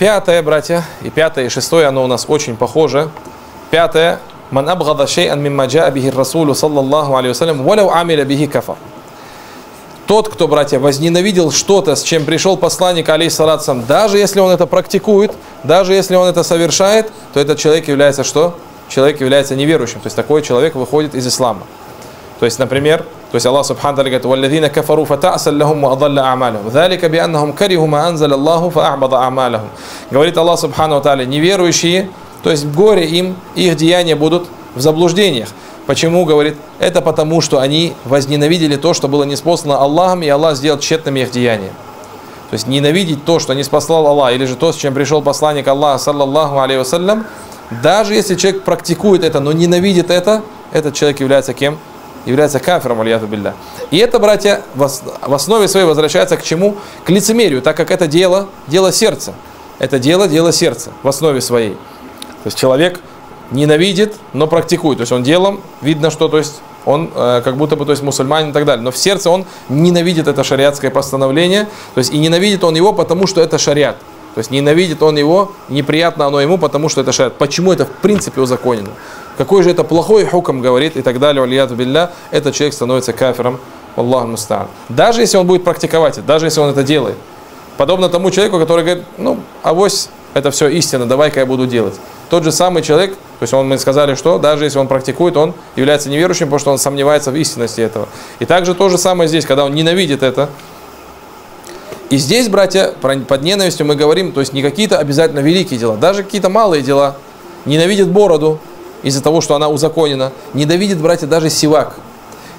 Пятое, братья, и пятое, и шестое, оно у нас очень похоже. Пятое. Ман абгада шей'ан мимма джаа бихи расулю саллаллаху алейхи вассалям, валяу амиля бихи кафа. Тот, кто, братья, возненавидел что-то, с чем пришел посланник, алейхиссалатсам, даже если он это практикует, даже если он это совершает, то этот человек является что? Человек является неверующим. То есть такой человек выходит из ислама. То есть, например, то есть Аллах Субхану говорит, «Валладина кафару фата'сал лахум ва адалла а'малахум». «Залика бианнахум кариху ма анзал Аллаху фа'ахбада а'малахум». Говорит Аллах Субхану Тааля, неверующие, то есть горе им, их деяния будут в заблуждениях. Почему, говорит, это потому, что они возненавидели то, что было неспослано Аллахом, и Аллах сделал тщетными их деяния. То есть ненавидеть то, что не спаслал Аллах, или же то, с чем пришел посланник Аллаха, саллаллаху алейhi вассалям, даже если человек практикует это, но ненавидит это, этот человек является кем? Является кафиром, алияху билля. И это, братья, в основе своей возвращается к чему? К лицемерию, так как это дело, дело сердца. Это дело, дело сердца в основе своей. То есть человек ненавидит, но практикует. То есть он делом видно, что то есть он э, как будто бы то есть мусульманин и так далее. Но в сердце он ненавидит это шариатское постановление. То есть и ненавидит он его, потому что это шариат. То есть ненавидит он его, неприятно оно ему, потому что это шариат. Почему это в принципе узаконено? Какой же это плохой хуком говорит и так далее, алияту билля, этот человек становится кафиром, Аллаху мустаан. Даже если он будет практиковать это, даже если он это делает. Подобно тому человеку, который говорит, ну, авось это все истина, давай-ка я буду делать. Тот же самый человек, то есть он, мы сказали, что даже если он практикует, он является неверующим, потому что он сомневается в истинности этого. И также то же самое здесь, когда он ненавидит это. И здесь, братья, под ненавистью мы говорим, то есть не какие-то обязательно великие дела, даже какие-то малые дела. Ненавидит бороду из-за того, что она узаконена. Ненавидит, братья, даже сивак.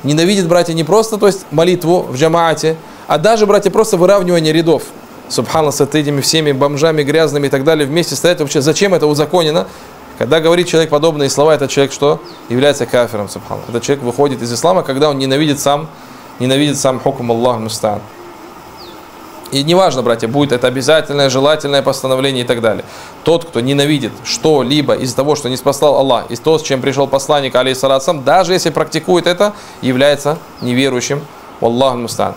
Ненавидит, братья, не просто, то есть молитву в джамаате, а даже, братья, просто выравнивание рядов субхана с этими всеми бомжами грязными и так далее вместе стоять. Вообще, зачем это узаконено? Когда говорит человек подобные слова, этот человек что? Является кафиром, субхана. Этот человек выходит из ислама, когда он ненавидит сам, ненавидит сам хукум Аллах Мустан. И неважно, братья, будет это обязательное, желательное постановление и так далее. Тот, кто ненавидит что-либо из-за того, что не спасал Аллах, из того, с чем пришел посланник, алейхиссалатсам, даже если практикует это, является неверующим. Аллах Мустан.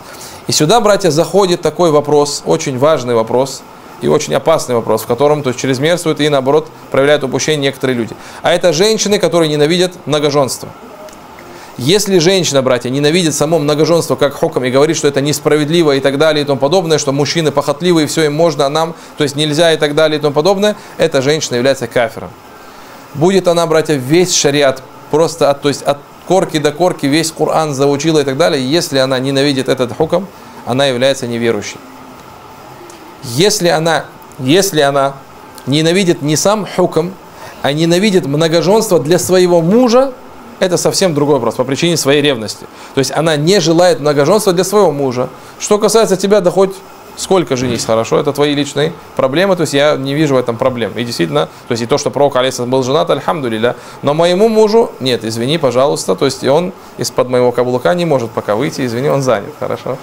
И сюда, братья, заходит такой вопрос, очень важный вопрос и очень опасный вопрос, в котором то есть, чрезмерствуют и, наоборот, проявляют упущение некоторые люди. А это женщины, которые ненавидят многоженство. Если женщина, братья, ненавидит само многоженство как хоком и говорит, что это несправедливо и так далее и тому подобное, что мужчины похотливые, все им можно, а нам, то есть нельзя и так далее и тому подобное, эта женщина является кафиром. Будет она, братья, весь шариат просто от, то есть от корки до корки весь Коран заучила и так далее, если она ненавидит этот хуком, она является неверующей. Если она, если она ненавидит не сам хуком, а ненавидит многоженство для своего мужа, это совсем другой вопрос, по причине своей ревности. То есть она не желает многоженства для своего мужа. Что касается тебя, да хоть сколько женись хорошо, это твои личные проблемы, то есть я не вижу в этом проблем. И действительно, то есть и то, что пророк Алиса был женат, альхамдулиля, но моему мужу, нет, извини, пожалуйста, то есть он из-под моего каблука не может пока выйти, извини, он занят, хорошо.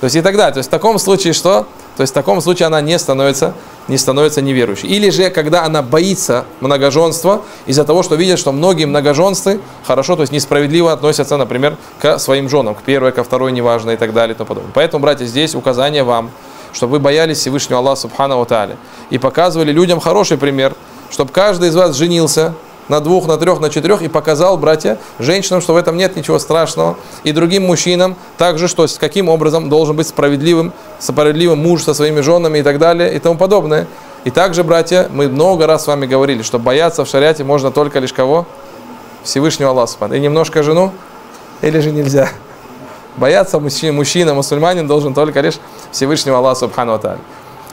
То есть и так далее. То есть в таком случае что? То есть в таком случае она не становится, не становится неверующей. Или же, когда она боится многоженства из-за того, что видит, что многие многоженцы хорошо, то есть несправедливо относятся, например, к своим женам, к первой, ко второй, неважно и так далее и тому подобное. Поэтому, братья, здесь указание вам – чтобы вы боялись Всевышнего Аллаха Субхану Тааля. И показывали людям хороший пример, чтобы каждый из вас женился на двух, на трех, на четырех и показал, братья, женщинам, что в этом нет ничего страшного, и другим мужчинам также, что с каким образом должен быть справедливым, справедливым муж со своими женами и так далее и тому подобное. И также, братья, мы много раз с вами говорили, что бояться в шариате можно только лишь кого? Всевышнего Аллаха. И немножко жену, или же нельзя? Бояться мужчина, мужчина, мусульманин должен только лишь Всевышнего Аллаха Субхану.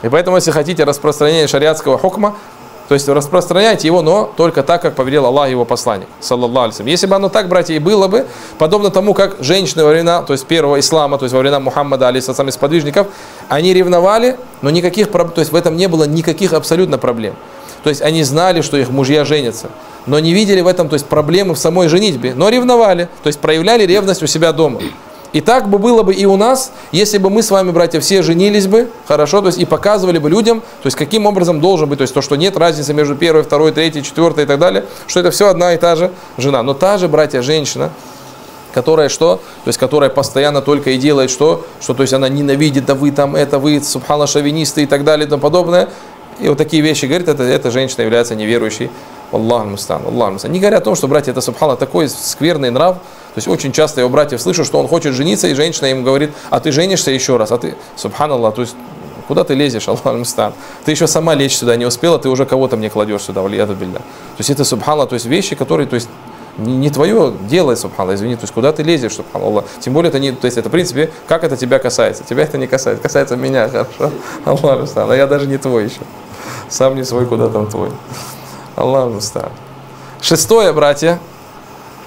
И поэтому, если хотите распространение шариатского хукма, то есть распространяйте его, но только так, как повелел Аллах его посланник, саллаллаху алейhi Если бы оно так, братья, и было бы, подобно тому, как женщины во времена, то есть первого ислама, то есть во времена Мухаммада, алейхиссалам, из подвижников, они ревновали, но никаких, то есть в этом не было никаких абсолютно проблем. То есть они знали, что их мужья женятся, но не видели в этом, то есть проблемы в самой женитьбе, но ревновали, то есть проявляли ревность у себя дома. И так бы было бы и у нас, если бы мы с вами, братья, все женились бы, хорошо, то есть и показывали бы людям, то есть каким образом должен быть, то есть то, что нет разницы между первой, второй, третьей, четвертой и так далее, что это все одна и та же жена. Но та же, братья, женщина, которая что? То есть, которая постоянно только и делает что? Что, то есть, она ненавидит, да вы там это, вы, субхана, шовинисты и так далее и тому подобное. И вот такие вещи говорит, это, эта женщина является неверующей. Аллах мустан, Аллах мустан. Не говоря о том, что, братья, это, субхана, такой скверный нрав. То есть очень часто его братьев слышу, что он хочет жениться, и женщина ему говорит, а ты женишься еще раз, а ты, субханаллах, то есть Куда ты лезешь, Аллах мустан? Ты еще сама лечь сюда не успела, ты уже кого-то мне кладешь сюда, валияду билля. То есть это субхана, то есть вещи, которые, то есть не, твое дело, субхана, извини, то есть куда ты лезешь, субханаллах. Тем более это не, то есть это в принципе, как это тебя касается? Тебя это не касается, касается меня, хорошо? Аллах мустан, а я даже не твой еще. Сам не свой, куда там твой. Аллах мустан. Шестое, братья,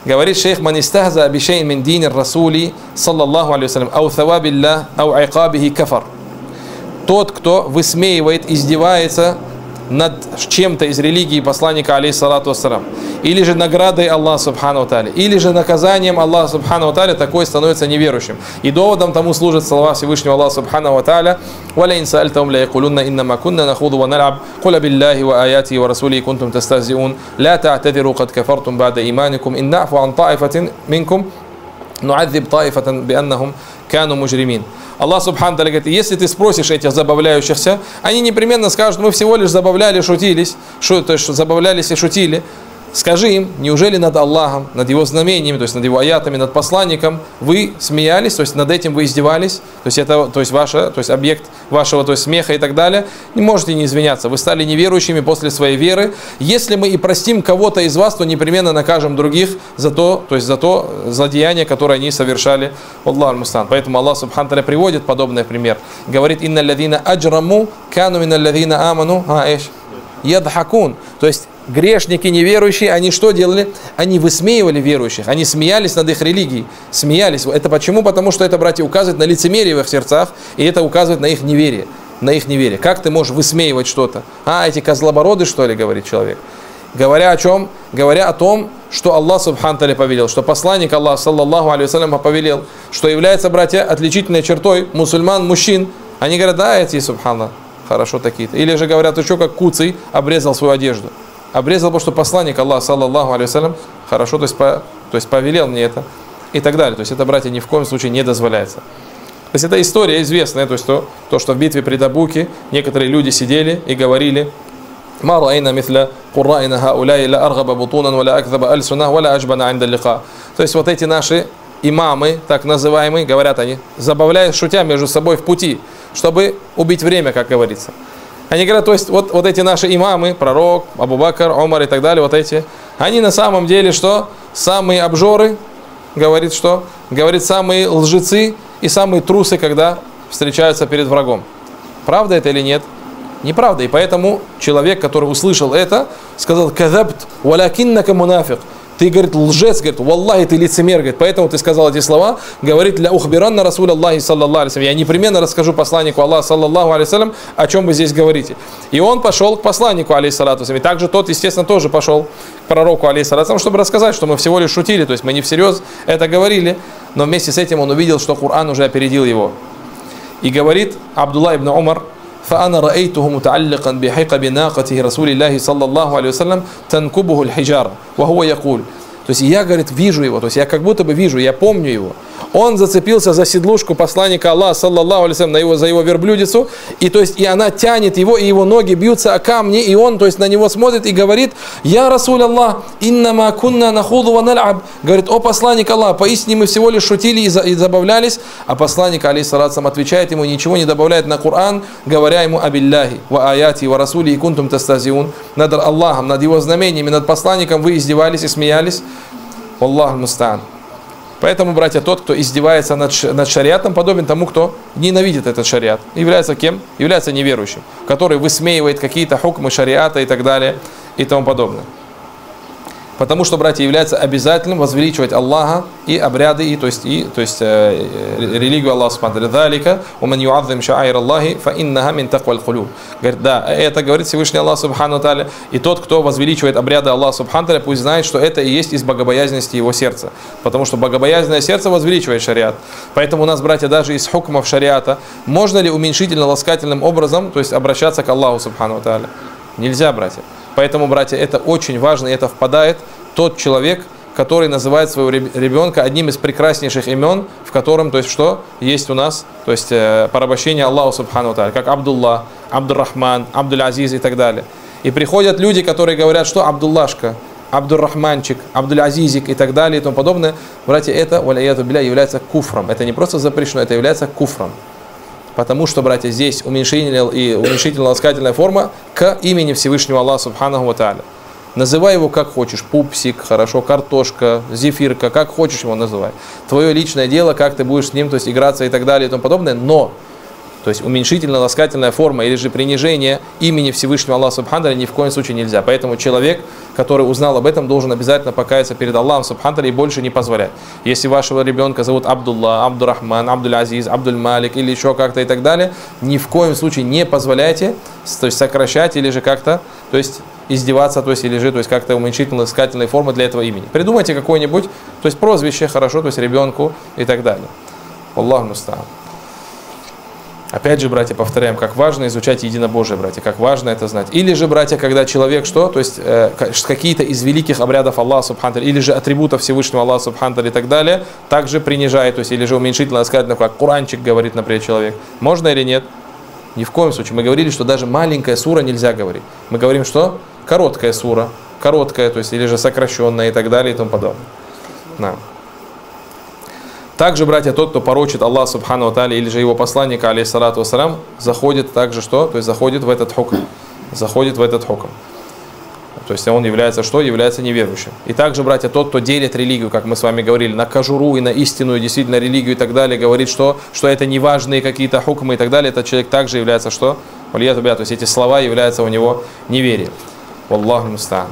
говорит шейх манистахза абишей мин дин расули, саллаллаху алейhi ау thawabилля, ау айкабихи кафар. Тот, кто высмеивает, издевается над чем-то из религии посланника, алейхиссалату вассалам, или же наградой Аллаха Субхану Тали. или же наказанием Аллаха Субхану Тали такой становится неверующим. И доводом тому служит слова Всевышнего Аллаха Субхану Таля, «Валя инса альтаум ля якулунна иннама кунна нахуду ва наляб, куля биллахи ва аяти ва расули кунтум тастазиун, ля таатадиру кад кафартум бада иманикум, иннафу ан та'ифатин минкум, Нуадзиб таифатан бианнахум кану мужримин. Аллах Субхану говорит, если ты спросишь этих забавляющихся, они непременно скажут, мы всего лишь забавляли, шутились, шу, то есть забавлялись и шутили. Скажи им, неужели над Аллахом, над его знамениями, то есть над его аятами, над посланником вы смеялись, то есть над этим вы издевались, то есть это то есть ваша, то есть объект вашего то есть смеха и так далее, не можете не извиняться. Вы стали неверующими после своей веры. Если мы и простим кого-то из вас, то непременно накажем других за то, то есть за то злодеяние, которое они совершали. Аллах мустан. Поэтому Аллах Субхан приводит подобный пример. Говорит, инна ладина аджраму кану мина ладина аману аэш ядхакун. То есть грешники неверующие, они что делали? Они высмеивали верующих, они смеялись над их религией, смеялись. Это почему? Потому что это, братья, указывает на лицемерие в их сердцах, и это указывает на их неверие. На их неверие. Как ты можешь высмеивать что-то? А, эти козлобороды, что ли, говорит человек. Говоря о чем? Говоря о том, что Аллах Субхан Таля повелел, что посланник Аллаха, саллаллаху алейhi повелел, что является, братья, отличительной чертой мусульман, мужчин. Они говорят, да, эти, Субхана, хорошо такие-то. Или же говорят, еще как Куций обрезал свою одежду обрезал, потому что посланник Аллаха, саллаллаху алейhi хорошо, то есть, по, то есть повелел мне это и так далее. То есть это, братья, ни в коем случае не дозволяется. То есть это история известная, то есть то, то что в битве при Дабуке некоторые люди сидели и говорили, ما رأينا مثل قرائنا هؤلاء لا أرغب بطونا ولا أكذب ألسنا ولا أجبن عند اللقاء. То есть вот эти наши имамы, так называемые, говорят они, забавляясь, шутя между собой в пути, чтобы убить время, как говорится. Они говорят, то есть вот, вот эти наши имамы, пророк, Абу Бакр, Омар и так далее, вот эти, они на самом деле что? Самые обжоры, говорит что? Говорит, самые лжецы и самые трусы, когда встречаются перед врагом. Правда это или нет? Неправда. И поэтому человек, который услышал это, сказал, «Кадабт, валякиннака мунафик». Ты, говорит, лжец, говорит, валлахи, ты лицемер, говорит, поэтому ты сказал эти слова, говорит, для ухбиранна Расуля Аллахи, саллаллаху алейhi Я непременно расскажу посланнику Аллаха, саллаллаху алейhi о чем вы здесь говорите. И он пошел к посланнику, алейхиссалату И также тот, естественно, тоже пошел к пророку, алейхиссалату чтобы рассказать, что мы всего лишь шутили, то есть мы не всерьез это говорили, но вместе с этим он увидел, что Коран уже опередил его. И говорит Абдулла ибн Умар, فأنا رأيته متعلقا بحقب ناقته رسول الله صلى الله عليه وسلم تنكبه الحجارة وهو يقول То есть я, говорит, вижу его, то есть я как будто бы вижу, я помню его. Он зацепился за седлушку посланника Аллаха, саллаллаху алейсалям, на его, за его верблюдицу, и то есть и она тянет его, и его ноги бьются о камни, и он, то есть на него смотрит и говорит, я Расуль Аллах, иннама кунна нахуду ва наляб. Говорит, о посланник Аллах, поистине мы всего лишь шутили и, за, и забавлялись, а посланник, алейхиссалатсам, отвечает ему, ничего не добавляет на Коран, говоря ему абилляхи, ва аяти, ва расули и кунтум тастазиун, над Аллахом, над его знамениями, над посланником вы издевались и смеялись. Аллах мустан. Поэтому, братья, тот, кто издевается над, над шариатом, подобен тому, кто ненавидит этот шариат. Является кем? Является неверующим, который высмеивает какие-то хукмы шариата и так далее и тому подобное. Потому что, братья, является обязательным возвеличивать Аллаха и обряды, и, то есть, и, то есть э, религию Аллаха Субхану Далика, уман юадзим шаайр Аллахи, фа иннаха мин такваль хулюб. Говорит, да, это говорит Всевышний Аллах Субхану Таля, и тот, кто возвеличивает обряды Аллаха Субхану Таля, пусть знает, что это и есть из богобоязненности его сердца. Потому что богобоязненное сердце возвеличивает шариат. Поэтому у нас, братья, даже из хукмов шариата, можно ли уменьшительно-ласкательным образом, то есть обращаться к Аллаху Субхану Таля? Нельзя, братья. Поэтому, братья, это очень важно, и это впадает тот человек, который называет своего ребенка одним из прекраснейших имен, в котором, то есть что, есть у нас, то есть э, порабощение Аллаху Субхану Тааля, как Абдулла, Абдуррахман, Абдуль-Азиз и так далее. И приходят люди, которые говорят, что Абдуллашка, Абдуррахманчик, Абдуль-Азизик и так далее и тому подобное. Братья, это, валяяту биля, является куфром. Это не просто запрещено, это является куфром. Потому что, братья, здесь уменьшительная и уменьшительно-ласкательная форма к имени Всевышнего Аллаха Субханаху Ва. Называй его как хочешь, пупсик, хорошо, картошка, зефирка, как хочешь его называй. Твое личное дело, как ты будешь с ним то есть, играться и так далее и тому подобное, но то есть уменьшительно-ласкательная форма или же принижение имени Всевышнего Аллаха Субханаля ни в коем случае нельзя. Поэтому человек, который узнал об этом, должен обязательно покаяться перед Аллахом Субханаля и больше не позволять. Если вашего ребенка зовут Абдулла, Абдурахман, Абдуль-Азиз, Абдуль-Малик или еще как-то и так далее, ни в коем случае не позволяйте то есть сокращать или же как-то, то есть издеваться, то есть или же, то есть как-то уменьшительно-ласкательные формы для этого имени. Придумайте какое-нибудь, то есть прозвище хорошо, то есть ребенку и так далее. Аллаху муста'ан. Опять же, братья, повторяем, как важно изучать единобожие, братья, как важно это знать. Или же, братья, когда человек что? То есть э, какие-то из великих обрядов Аллаха Субхантар, или же атрибутов Всевышнего Аллаха Субхантар и так далее, также принижает, то есть, или же уменьшительно сказать, как Куранчик говорит, например, человек. Можно или нет? Ни в коем случае. Мы говорили, что даже маленькая сура нельзя говорить. Мы говорим, что короткая сура, короткая, то есть, или же сокращенная и так далее и тому подобное. Да. Также, братья, тот, кто порочит Аллах Субхану Атали или же его посланника, алейхиссалату вассалам, заходит также что? То есть заходит в этот хукм. Заходит в этот хукм. То есть он является что? Является неверующим. И также, братья, тот, кто делит религию, как мы с вами говорили, на кожуру и на истинную действительно религию и так далее, говорит, что, что это неважные какие-то хукмы и так далее, этот человек также является что? То есть эти слова являются у него неверием. Валлаху мустан.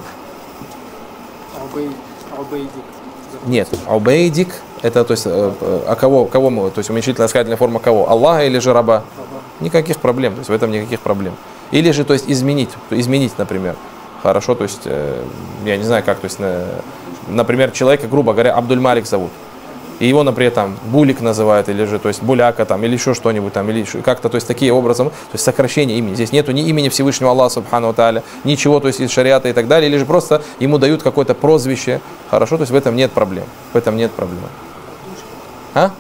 Нет, Убейдик это то есть, э, а кого, кого мы, то есть уменьшительная ласкательная форма кого? Аллаха или же раба? Никаких проблем, то есть в этом никаких проблем. Или же, то есть изменить, изменить, например. Хорошо, то есть, э, я не знаю как, то есть, например, человека, грубо говоря, Абдуль Малик зовут и его, например, там Булик называют, или же, то есть Буляка там, или еще что-нибудь там, или как-то, то есть такие образом, то есть сокращение имени. Здесь нету ни имени Всевышнего Аллаха Субхану Тааля, ничего, то есть из шариата и так далее, или же просто ему дают какое-то прозвище, хорошо, то есть в этом нет проблем, в этом нет проблем. А?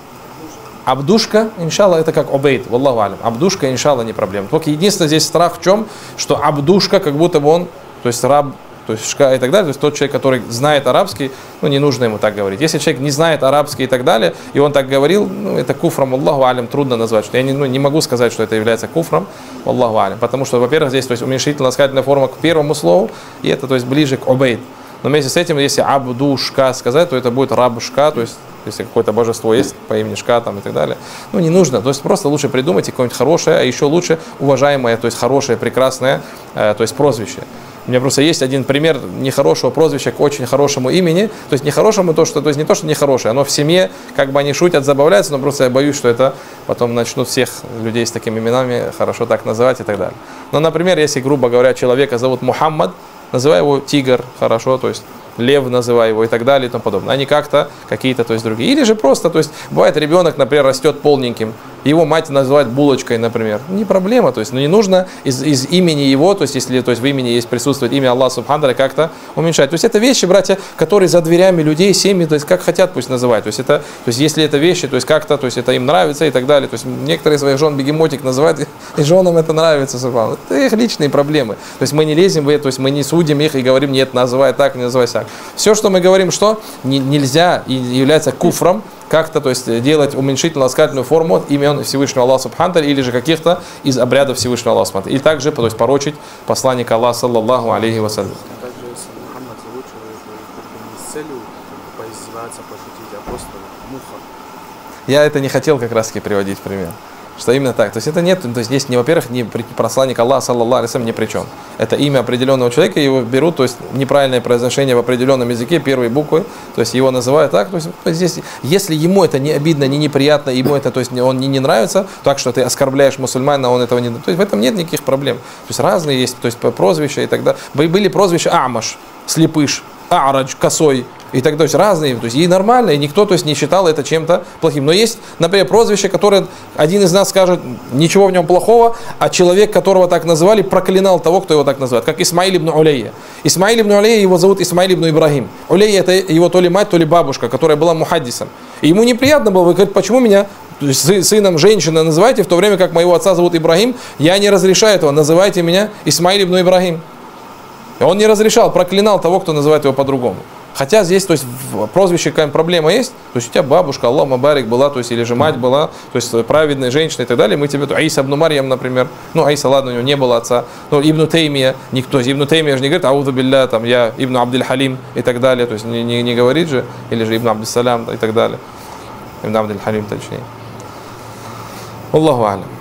Абдушка, иншалла, это как обейд, валлаху алям. Абдушка, иншалла, не проблема. Только единственное здесь страх в чем, что абдушка, как будто бы он, то есть раб то есть шка и так далее, то есть тот человек, который знает арабский, ну не нужно ему так говорить. Если человек не знает арабский и так далее, и он так говорил, ну это куфром, Аллаху алям, трудно назвать, что я не, ну, не могу сказать, что это является куфром, Аллаху алям, потому что, во-первых, здесь то есть уменьшительно-ласкательная форма к первому слову, и это то есть ближе к обейд. Но вместе с этим, если абдушка сказать, то это будет рабшка, то есть если какое-то божество есть по имени Шка там и так далее. Ну, не нужно. То есть просто лучше придумайте какое-нибудь хорошее, а еще лучше уважаемое, то есть хорошее, прекрасное, э, то есть прозвище. У меня просто есть один пример нехорошего прозвища к очень хорошему имени. То есть нехорошему то, что, то есть не то, что нехорошее, оно в семье, как бы они шутят, забавляются, но просто я боюсь, что это потом начнут всех людей с такими именами хорошо так называть и так далее. Но, например, если, грубо говоря, человека зовут Мухаммад, называй его Тигр, хорошо, то есть лев называй его и так далее и тому подобное, а не как-то какие-то, то есть другие. Или же просто, то есть бывает ребенок, например, растет полненьким, его мать называет булочкой, например. Не проблема, то есть, но ну, не нужно из, из имени его, то есть, если то есть, в имени есть присутствует имя Аллаха Субхану как-то уменьшать. То есть, это вещи, братья, которые за дверями людей, семьи, то есть, как хотят пусть называть. То есть, это, то есть, если это вещи, то есть, как-то, то есть, это им нравится и так далее. То есть, некоторые своих жен бегемотик называют, и женам это нравится, Субхану. Это их личные проблемы. То есть, мы не лезем в это, то есть, мы не судим их и говорим, нет, называй так, не называй так. Все, что мы говорим, что не, нельзя и является куфром, как-то, то есть делать уменьшительно-ласкательную форму имен Всевышнего Аллаха Субхану или же каких-то из обрядов Всевышнего Аллаха Субхану. И также, то есть порочить посланника Аллаха, саллаллаху алейхи вассалям. Я это не хотел как раз таки приводить в пример. Что именно так. То есть это нет, то есть здесь, не, во-первых, не посланник Аллаха, саллаллаху алейhi ни при чем. Это имя определенного человека, его берут, то есть неправильное произношение в определенном языке, первые буквы, то есть его называют так. То есть здесь, если ему это не обидно, не неприятно, ему это, то есть он не, не нравится, так что ты оскорбляешь мусульмана, он этого не... То есть в этом нет никаких проблем. То есть разные есть, то есть прозвища и так далее. Были прозвища Амаш, слепыш, Арадж, косой, и так, есть разные, то есть и нормально, и никто, то есть не считал это чем-то плохим. Но есть, например, прозвище, которое один из нас скажет, ничего в нем плохого, а человек, которого так называли, проклинал того, кто его так называет, как Исмаиль ибн Улейя. Исмаиль ибн Улейя, его зовут Исмаиль ибн Ибрагим. Улейя это его то ли мать, то ли бабушка, которая была мухаддисом. И ему неприятно было, вы говорите, почему меня сыном женщины называйте, в то время как моего отца зовут Ибрагим, я не разрешаю этого, называйте меня Исмаиль ибн Ибрагим. Он не разрешал, проклинал того, кто называет его по-другому. Хотя здесь, то есть, прозвище какая проблема есть, то есть у тебя бабушка, Аллах Мабарик была, то есть, или же мать была, то есть, праведная женщина и так далее, мы тебе, то, Аиса Абну Марьям, например, ну, Аиса, ладно, у него не было отца, но Ибн Теймия, никто, Ибн Теймия же не говорит, Ауду Билля, там, я Ибн Абдуль Халим и так далее, то есть, не, не, не говорит же, или же Ибн Абдуль Салям и так далее, Ибн Абдуль Халим, точнее. Аллаху Алям.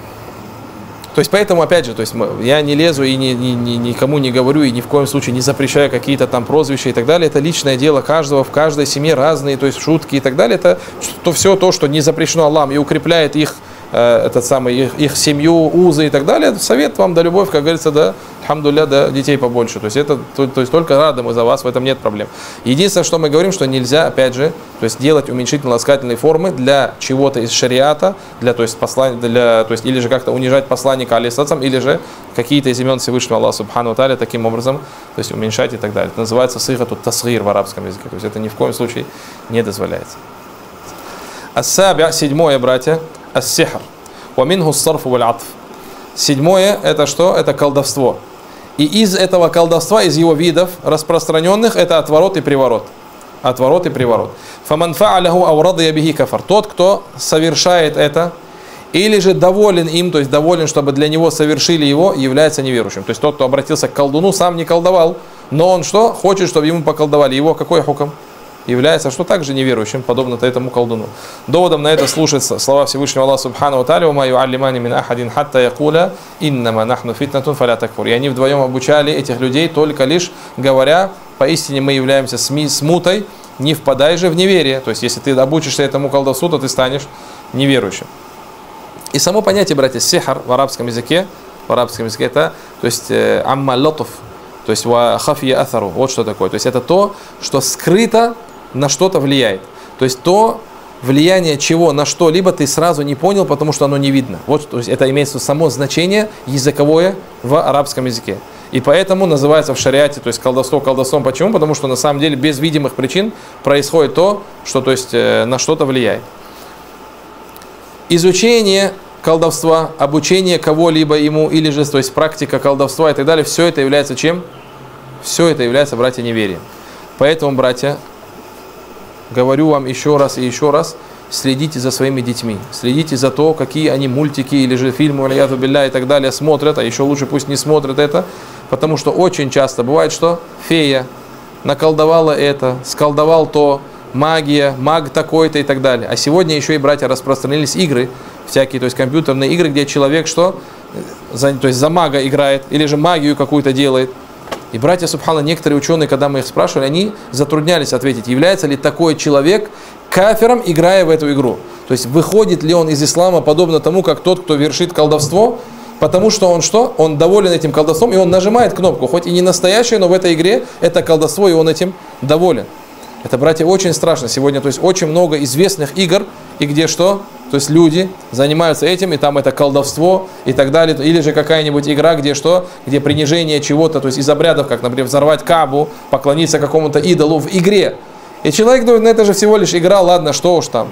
То есть поэтому, опять же, то есть я не лезу и ни, ни, ни, никому не говорю, и ни в коем случае не запрещаю какие-то там прозвища и так далее. Это личное дело каждого, в каждой семье разные, то есть шутки и так далее. Это то, все то, что не запрещено Аллахом и укрепляет их Э, этот самый, их, их семью, узы и так далее, совет вам да любовь, как говорится, да, хамдуля, да, детей побольше. То есть это, то, то есть только рады мы за вас, в этом нет проблем. Единственное, что мы говорим, что нельзя, опять же, то есть делать уменьшительно-ласкательные формы для чего-то из шариата, для, то есть, послания, для, то есть, или же как-то унижать посланника алисацам, или же какие-то из имен Всевышнего Аллаха Субхану Таля таким образом, то есть уменьшать и так далее. Это называется тут тасгир в арабском языке. То есть это ни в коем случае не дозволяется. Ассабя, седьмое, братья, ас-сихр. Ваминху сарфу валь атф. Седьмое – это что? Это колдовство. И из этого колдовства, из его видов распространенных, это отворот и приворот. Отворот и приворот. Фаман фа'аляху аурадия бихи кафар. Тот, кто совершает это, или же доволен им, то есть доволен, чтобы для него совершили его, является неверующим. То есть тот, кто обратился к колдуну, сам не колдовал, но он что? Хочет, чтобы ему поколдовали. Его какой хуком? Является что также неверующим, подобно этому колдуну. Доводом на это слушается слова Всевышнего Аллаха Субхану Таля, «Ума юаллимани мин ахадин хатта якуля иннама нахну фитнатун фаля такфур». И они вдвоем обучали этих людей только лишь говоря, поистине мы являемся смутой, не впадай же в неверие. То есть, если ты обучишься этому колдовству, то ты станешь неверующим. И само понятие, братья, сихар в арабском языке, в арабском языке это, то есть, э, амма то есть, хафия атару, вот что такое. То есть, это то, что скрыто на что-то влияет. То есть то влияние чего на что-либо ты сразу не понял, потому что оно не видно. Вот то есть это имеется само значение языковое в арабском языке. И поэтому называется в шариате, то есть колдовство колдовством. Почему? Потому что на самом деле без видимых причин происходит то, что то есть, э, на что-то влияет. Изучение колдовства, обучение кого-либо ему, или же то есть практика колдовства и так далее, все это является чем? Все это является, братья, неверием. Поэтому, братья, говорю вам еще раз и еще раз, следите за своими детьми, следите за то, какие они мультики или же фильмы, алияту билля и так далее смотрят, а еще лучше пусть не смотрят это, потому что очень часто бывает, что фея наколдовала это, сколдовал то, магия, маг такой-то и так далее. А сегодня еще и, братья, распространились игры, всякие, то есть компьютерные игры, где человек что? За, то есть за мага играет, или же магию какую-то делает – и братья Субхана, некоторые ученые, когда мы их спрашивали, они затруднялись ответить, является ли такой человек кафером, играя в эту игру. То есть выходит ли он из ислама подобно тому, как тот, кто вершит колдовство, потому что он что? Он доволен этим колдовством, и он нажимает кнопку, хоть и не настоящее, но в этой игре это колдовство, и он этим доволен. Это, братья, очень страшно сегодня. То есть очень много известных игр, и где что? То есть люди занимаются этим, и там это колдовство и так далее. Или же какая-нибудь игра, где что? Где принижение чего-то, то есть из обрядов, как, например, взорвать кабу, поклониться какому-то идолу в игре. И человек думает, ну это же всего лишь игра, ладно, что уж там.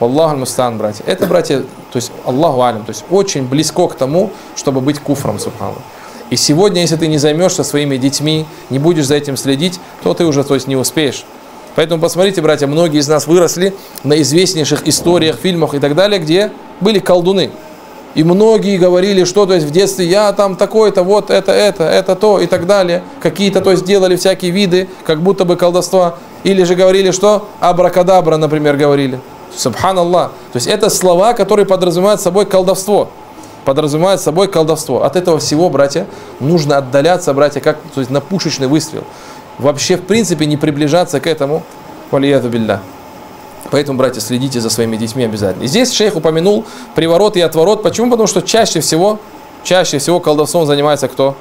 Аллаху мустан, братья. Это, братья, то есть Аллаху алим, то есть очень близко к тому, чтобы быть куфром, субхану. И сегодня, если ты не займешься своими детьми, не будешь за этим следить, то ты уже то есть, не успеешь. Поэтому посмотрите, братья, многие из нас выросли на известнейших историях, фильмах и так далее, где были колдуны. И многие говорили, что то есть в детстве я там такой-то, вот это, это, это то и так далее. Какие-то то есть делали всякие виды, как будто бы колдовства. Или же говорили, что абракадабра, например, говорили. Субханаллах. То есть это слова, которые подразумевают собой колдовство. Подразумевают собой колдовство. От этого всего, братья, нужно отдаляться, братья, как то есть на пушечный выстрел вообще в принципе не приближаться к этому, валияду билля. Поэтому, братья, следите за своими детьми обязательно. Здесь шейх упомянул приворот и отворот. Почему? Потому что чаще всего, чаще всего колдовством занимается кто?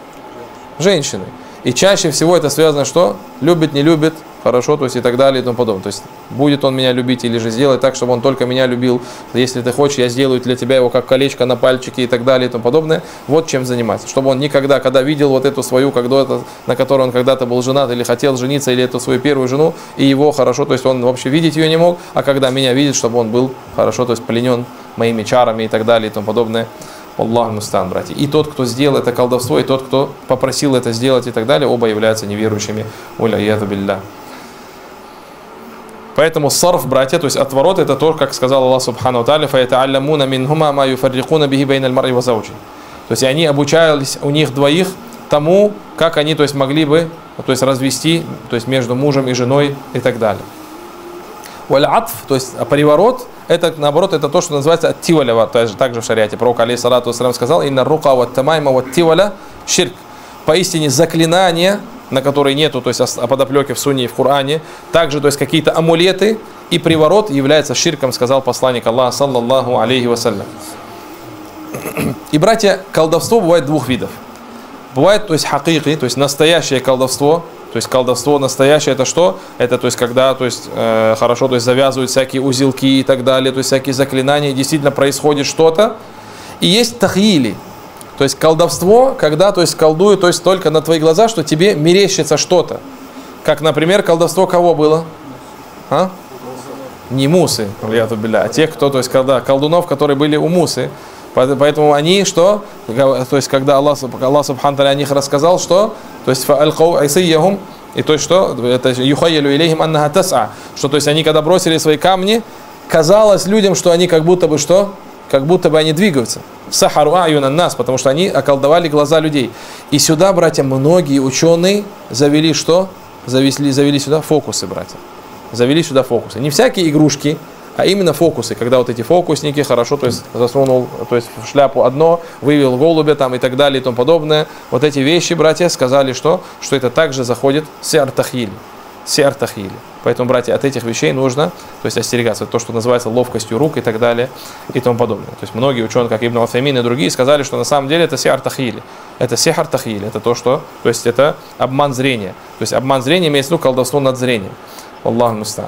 Женщины. И чаще всего это связано что? Любит, не любит, хорошо, то есть и так далее и тому подобное. То есть будет он меня любить или же сделать так, чтобы он только меня любил. Если ты хочешь, я сделаю для тебя его как колечко на пальчике и так далее и тому подобное. Вот чем заниматься. Чтобы он никогда, когда видел вот эту свою, когда на которой он когда-то был женат или хотел жениться, или эту свою первую жену, и его хорошо, то есть он вообще видеть ее не мог, а когда меня видит, чтобы он был хорошо, то есть пленен моими чарами и так далее и тому подобное. Аллах мустан, братья. И тот, кто сделал это колдовство, и тот, кто попросил это сделать и так далее, оба являются неверующими. Уля билля. Поэтому сарф, братья, то есть отворот, это то, как сказал Аллах Субхану Тааля, фаята'аллямуна минхума ма юфаррикуна бихи бейна аль-мар'i ва То есть они обучались у них двоих тому, как они то есть, могли бы то есть, развести то есть, между мужем и женой и так далее. Валь атф, то есть приворот, это наоборот, это то, что называется аттиваля, также, также в шариате. Пророк, алейхиссалату вассалам, сказал, инна рука ва тамайма ва тиваля ширк. Поистине заклинание на которой нету, то есть о подоплеке в Сунне и в Коране. Также, то есть какие-то амулеты и приворот является ширком, сказал посланник Аллаха, саллаллаху алейхи вассалям. И, братья, колдовство бывает двух видов. Бывает, то есть хакики, то есть настоящее колдовство, то есть колдовство настоящее это что? Это то есть когда то есть, э, хорошо то есть завязывают всякие узелки и так далее, то есть всякие заклинания, действительно происходит что-то. И есть тахили, то есть колдовство, когда то есть колдуют, то есть только на твои глаза, что тебе мерещится что-то. Как, например, колдовство кого было? А? Не мусы, а те, кто, то есть когда колдунов, которые были у мусы. Поэтому они что? То есть когда Аллах, Аллах Субхану о них рассказал, что? То есть и то есть что? Это юхайялю илейхим аннаха тас'a. Что то есть они когда бросили свои камни, казалось людям, что они как будто бы что? Как будто бы они двигаются. Сахару аюна нас, потому что они околдовали глаза людей. И сюда, братья, многие ученые завели что? Завели, завели сюда фокусы, братья. Завели сюда фокусы. Не всякие игрушки, а именно фокусы, когда вот эти фокусники хорошо, то есть засунул, то есть в шляпу одно, вывел голубя там и так далее и тому подобное. Вот эти вещи, братья, сказали, что, что это также заходит с артахиль. Сиартахили. Поэтому, братья, от этих вещей нужно то есть, остерегаться. То, что называется ловкостью рук и так далее и тому подобное. То есть многие ученые, как Ибн Алфамин и другие, сказали, что на самом деле это сиартахили. Это сихартахили. Это то, что, то есть это обман зрения. То есть обман зрения имеется в виду колдовство над зрением. Аллаху мустан.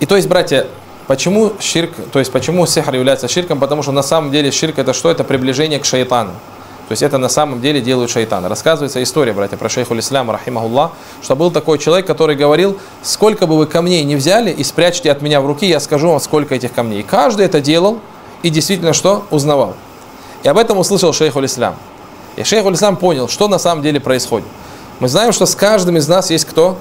И то есть, братья, почему ширк, то есть почему сихр является ширком? Потому что на самом деле ширк это что? Это приближение к шайтану. То есть это на самом деле делают шайтаны. Рассказывается история, братья, про шейху Исляма, рахимахуллах, что был такой человек, который говорил, сколько бы вы камней не взяли и спрячьте от меня в руки, я скажу вам, сколько этих камней. И каждый это делал и действительно что? Узнавал. И об этом услышал шейху Ислам. И шейху Ислам понял, что на самом деле происходит. Мы знаем, что с каждым из нас есть кто?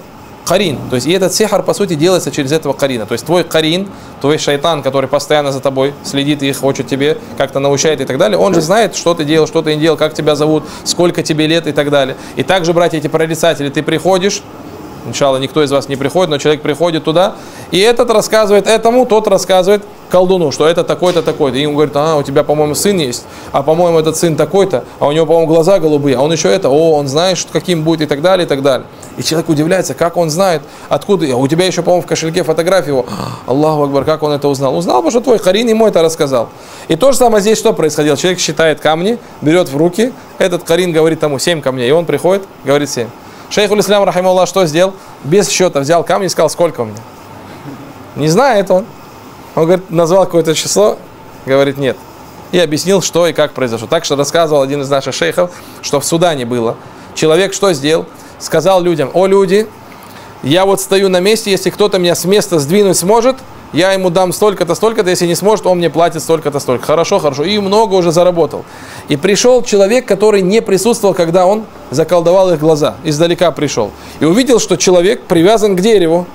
Карин. То есть и этот сихар, по сути, делается через этого карина. То есть твой карин, твой шайтан, который постоянно за тобой следит и хочет тебе как-то научает и так далее, он же знает, что ты делал, что ты не делал, как тебя зовут, сколько тебе лет и так далее. И также, братья, эти прорицатели, ты приходишь, Иншалла, никто из вас не приходит, но человек приходит туда, и этот рассказывает этому, тот рассказывает колдуну, что это такой-то, такой-то. И он говорит, а, у тебя, по-моему, сын есть, а, по-моему, этот сын такой-то, а у него, по-моему, глаза голубые, а он еще это, о, он знает, каким будет и так далее, и так далее. И человек удивляется, как он знает, откуда, а у тебя еще, по-моему, в кошельке фотография его, Аллаху Акбар, как он это узнал? Узнал, потому что твой Харин ему это рассказал. И то же самое здесь что происходило? Человек считает камни, берет в руки, этот Харин говорит тому 7 камней, и он приходит, говорит 7. Шейх Улислам Рахимуллах что сделал? Без счета взял камни и сказал, сколько у меня. Не знает он. Он говорит, назвал какое-то число, говорит, нет. И объяснил, что и как произошло. Так что рассказывал один из наших шейхов, что в Судане было. Человек что сделал? Сказал людям, о люди, я вот стою на месте, если кто-то меня с места сдвинуть сможет, я ему дам столько-то, столько-то, если не сможет, он мне платит столько-то, столько. Хорошо, хорошо. И много уже заработал. И пришел человек, который не присутствовал, когда он заколдовал их глаза. Издалека пришел. И увидел, что человек привязан к дереву.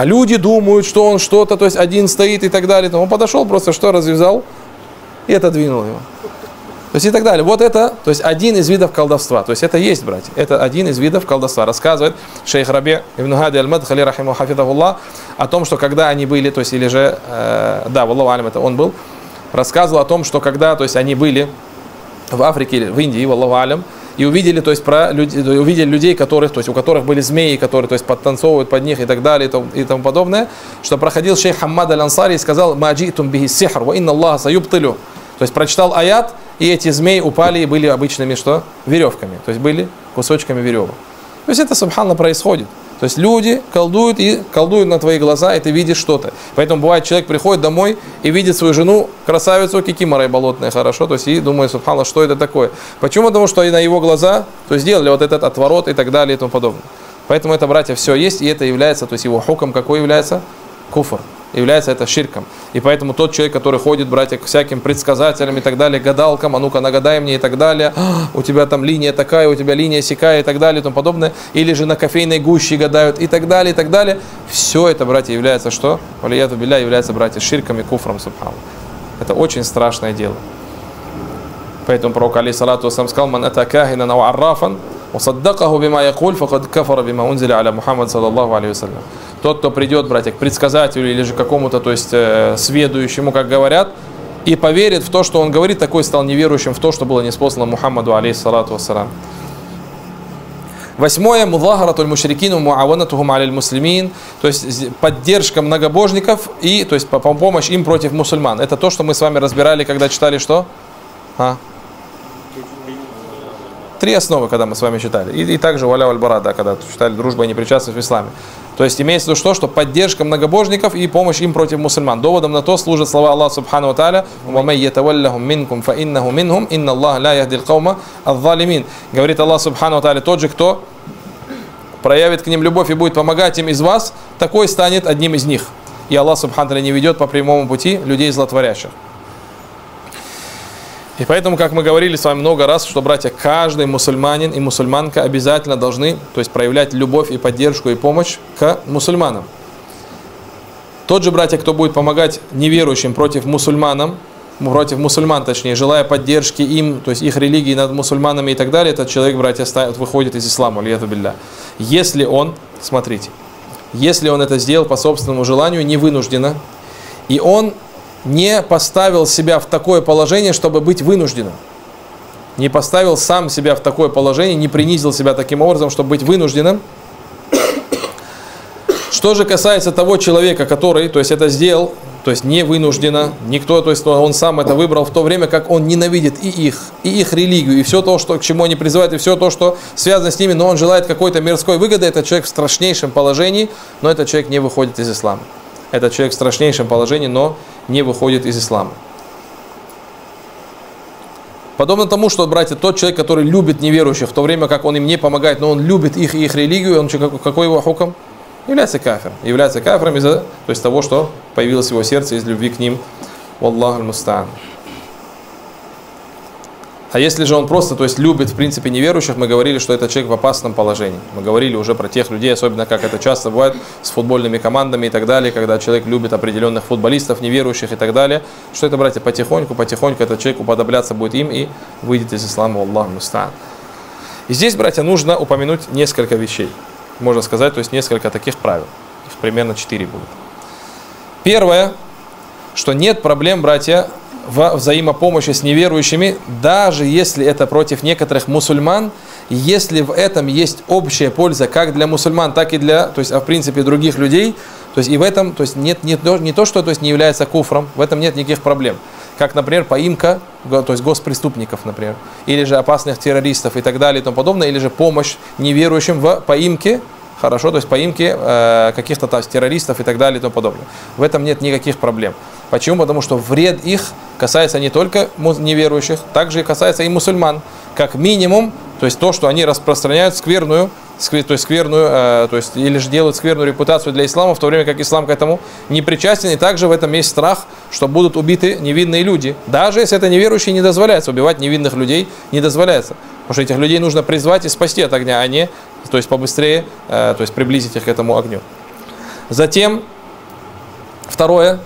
А люди думают, что он что-то, то есть один стоит и так далее. Он подошел, просто что развязал и отодвинул его. То есть и так далее. Вот это, то есть один из видов колдовства. То есть это есть, братья. Это один из видов колдовства. Рассказывает шейх Раби Ибн Хади Аль-Мадхали Рахиму о том, что когда они были, то есть или же, э, да, Валлаху Алим, это он был, рассказывал о том, что когда, то есть они были в Африке или в Индии, Валлаху Алим, и увидели, то есть, про людей, увидели людей, которых, то есть, у которых были змеи, которые то есть, подтанцовывают под них и так далее и тому, и тому подобное, что проходил шейх Хаммад Аль-Ансари и сказал «Маджитум бихи сихр, ва инна Аллаха саюбтылю». То есть прочитал аят, и эти змеи упали и были обычными что? Веревками. То есть были кусочками веревок. То есть это, субханно, происходит. То есть люди колдуют и колдуют на твои глаза, и ты видишь что-то. Поэтому бывает, человек приходит домой и видит свою жену, красавицу, кикиморой болотной, хорошо, то есть и думает, субханаллах, что это такое. Почему? Потому что и на его глаза, то есть сделали вот этот отворот и так далее и тому подобное. Поэтому это, братья, все есть, и это является, то есть его хуком какой является? Куфр является это ширком. И поэтому тот человек, который ходит, братья, к всяким предсказателям и так далее, гадалкам, а ну-ка нагадай мне и так далее, «А, у тебя там линия такая, у тебя линия сякая и так далее и тому подобное, или же на кофейной гуще гадают и так далее, и так далее. Все это, братья, является что? Валияту биля является, братья, ширком и куфром, субхану. Это очень страшное дело. Поэтому пророк, алейхиссалату сам сказал, «Ман это кахина нау аррафан, «Усаддакаху бима якуль, факад кафара бима унзили аля Мухаммад, саллаллаху алейхи вассалям». Тот, кто придет, братья, к предсказателю или же какому-то, то есть, э, сведущему, как говорят, и поверит в то, что он говорит, такой стал неверующим в то, что было неспослано Мухаммаду, алейхиссалату вассалам. Восьмое, мудлагаратуль мушрикину муаванатухум алиль муслимин, то есть поддержка многобожников и то есть помощь им против мусульман. Это то, что мы с вами разбирали, когда читали что? А? Три основы, когда мы с вами читали. И, и также Валя Альбара, да, когда читали дружба и непричастность в исламе. То есть имеется в виду что? Что поддержка многобожников и помощь им против мусульман. Доводом на то служат слова Аллаха Субхану Тааля «Вамай ятаваллахум минкум фа иннаху минхум, инна Аллах ла яхдил каума адзалимин». Говорит Аллах Субхану Тааля, тот же, кто проявит к ним любовь и будет помогать им из вас, такой станет одним из них. И Аллах Субхану не ведет по прямому пути людей злотворящих. И поэтому, как мы говорили с вами много раз, что, братья, каждый мусульманин и мусульманка обязательно должны, то есть проявлять любовь и поддержку и помощь к мусульманам. Тот же, братья, кто будет помогать неверующим против мусульманам, против мусульман, точнее, желая поддержки им, то есть их религии над мусульманами и так далее, этот человек, братья, выходит из ислама, билля. Если он, смотрите, если он это сделал по собственному желанию, не вынужденно, и он не поставил себя в такое положение, чтобы быть вынужденным. Не поставил сам себя в такое положение, не принизил себя таким образом, чтобы быть вынужденным. Что же касается того человека, который, то есть это сделал, то есть не вынужденно, никто, то есть он сам это выбрал в то время, как он ненавидит и их, и их религию, и все то, что, к чему они призывают, и все то, что связано с ними, но он желает какой-то мирской выгоды, этот человек в страшнейшем положении, но этот человек не выходит из ислама. Этот человек в страшнейшем положении, но не выходит из ислама. Подобно тому, что, братья, тот человек, который любит неверующих, в то время как он им не помогает, но он любит их и их религию, он какой его хуком? Является кафиром. Является кафиром из-за то есть того, что появилось в его сердце из любви к ним. Wallahu мустан. А если же он просто, то есть любит, в принципе, неверующих, мы говорили, что это человек в опасном положении. Мы говорили уже про тех людей, особенно как это часто бывает с футбольными командами и так далее, когда человек любит определенных футболистов, неверующих и так далее. Что это, братья, потихоньку, потихоньку этот человек уподобляться будет им и выйдет из ислама, Аллах мустан. И здесь, братья, нужно упомянуть несколько вещей. Можно сказать, то есть несколько таких правил. Их примерно четыре будет. Первое, что нет проблем, братья, в взаимопомощи с неверующими, даже если это против некоторых мусульман, если в этом есть общая польза как для мусульман, так и для, то есть, а в принципе, других людей, то есть и в этом, то есть нет, нет не то, что то есть, не является куфром, в этом нет никаких проблем. Как, например, поимка, то есть госпреступников, например, или же опасных террористов и так далее и тому подобное, или же помощь неверующим в поимке, хорошо, то есть поимки э, каких-то террористов и так далее и тому подобное. В этом нет никаких проблем. Почему? Потому что вред их касается не только неверующих, также и касается и мусульман. Как минимум, то есть то, что они распространяют скверную, сквер, то есть скверную, э, то есть или же делают скверную репутацию для ислама, в то время как ислам к этому не причастен, и также в этом есть страх, что будут убиты невинные люди. Даже если это неверующие, не дозволяется убивать невинных людей, не дозволяется. Потому что этих людей нужно призвать и спасти от огня, а не, то есть побыстрее, э, то есть приблизить их к этому огню. Затем, второе,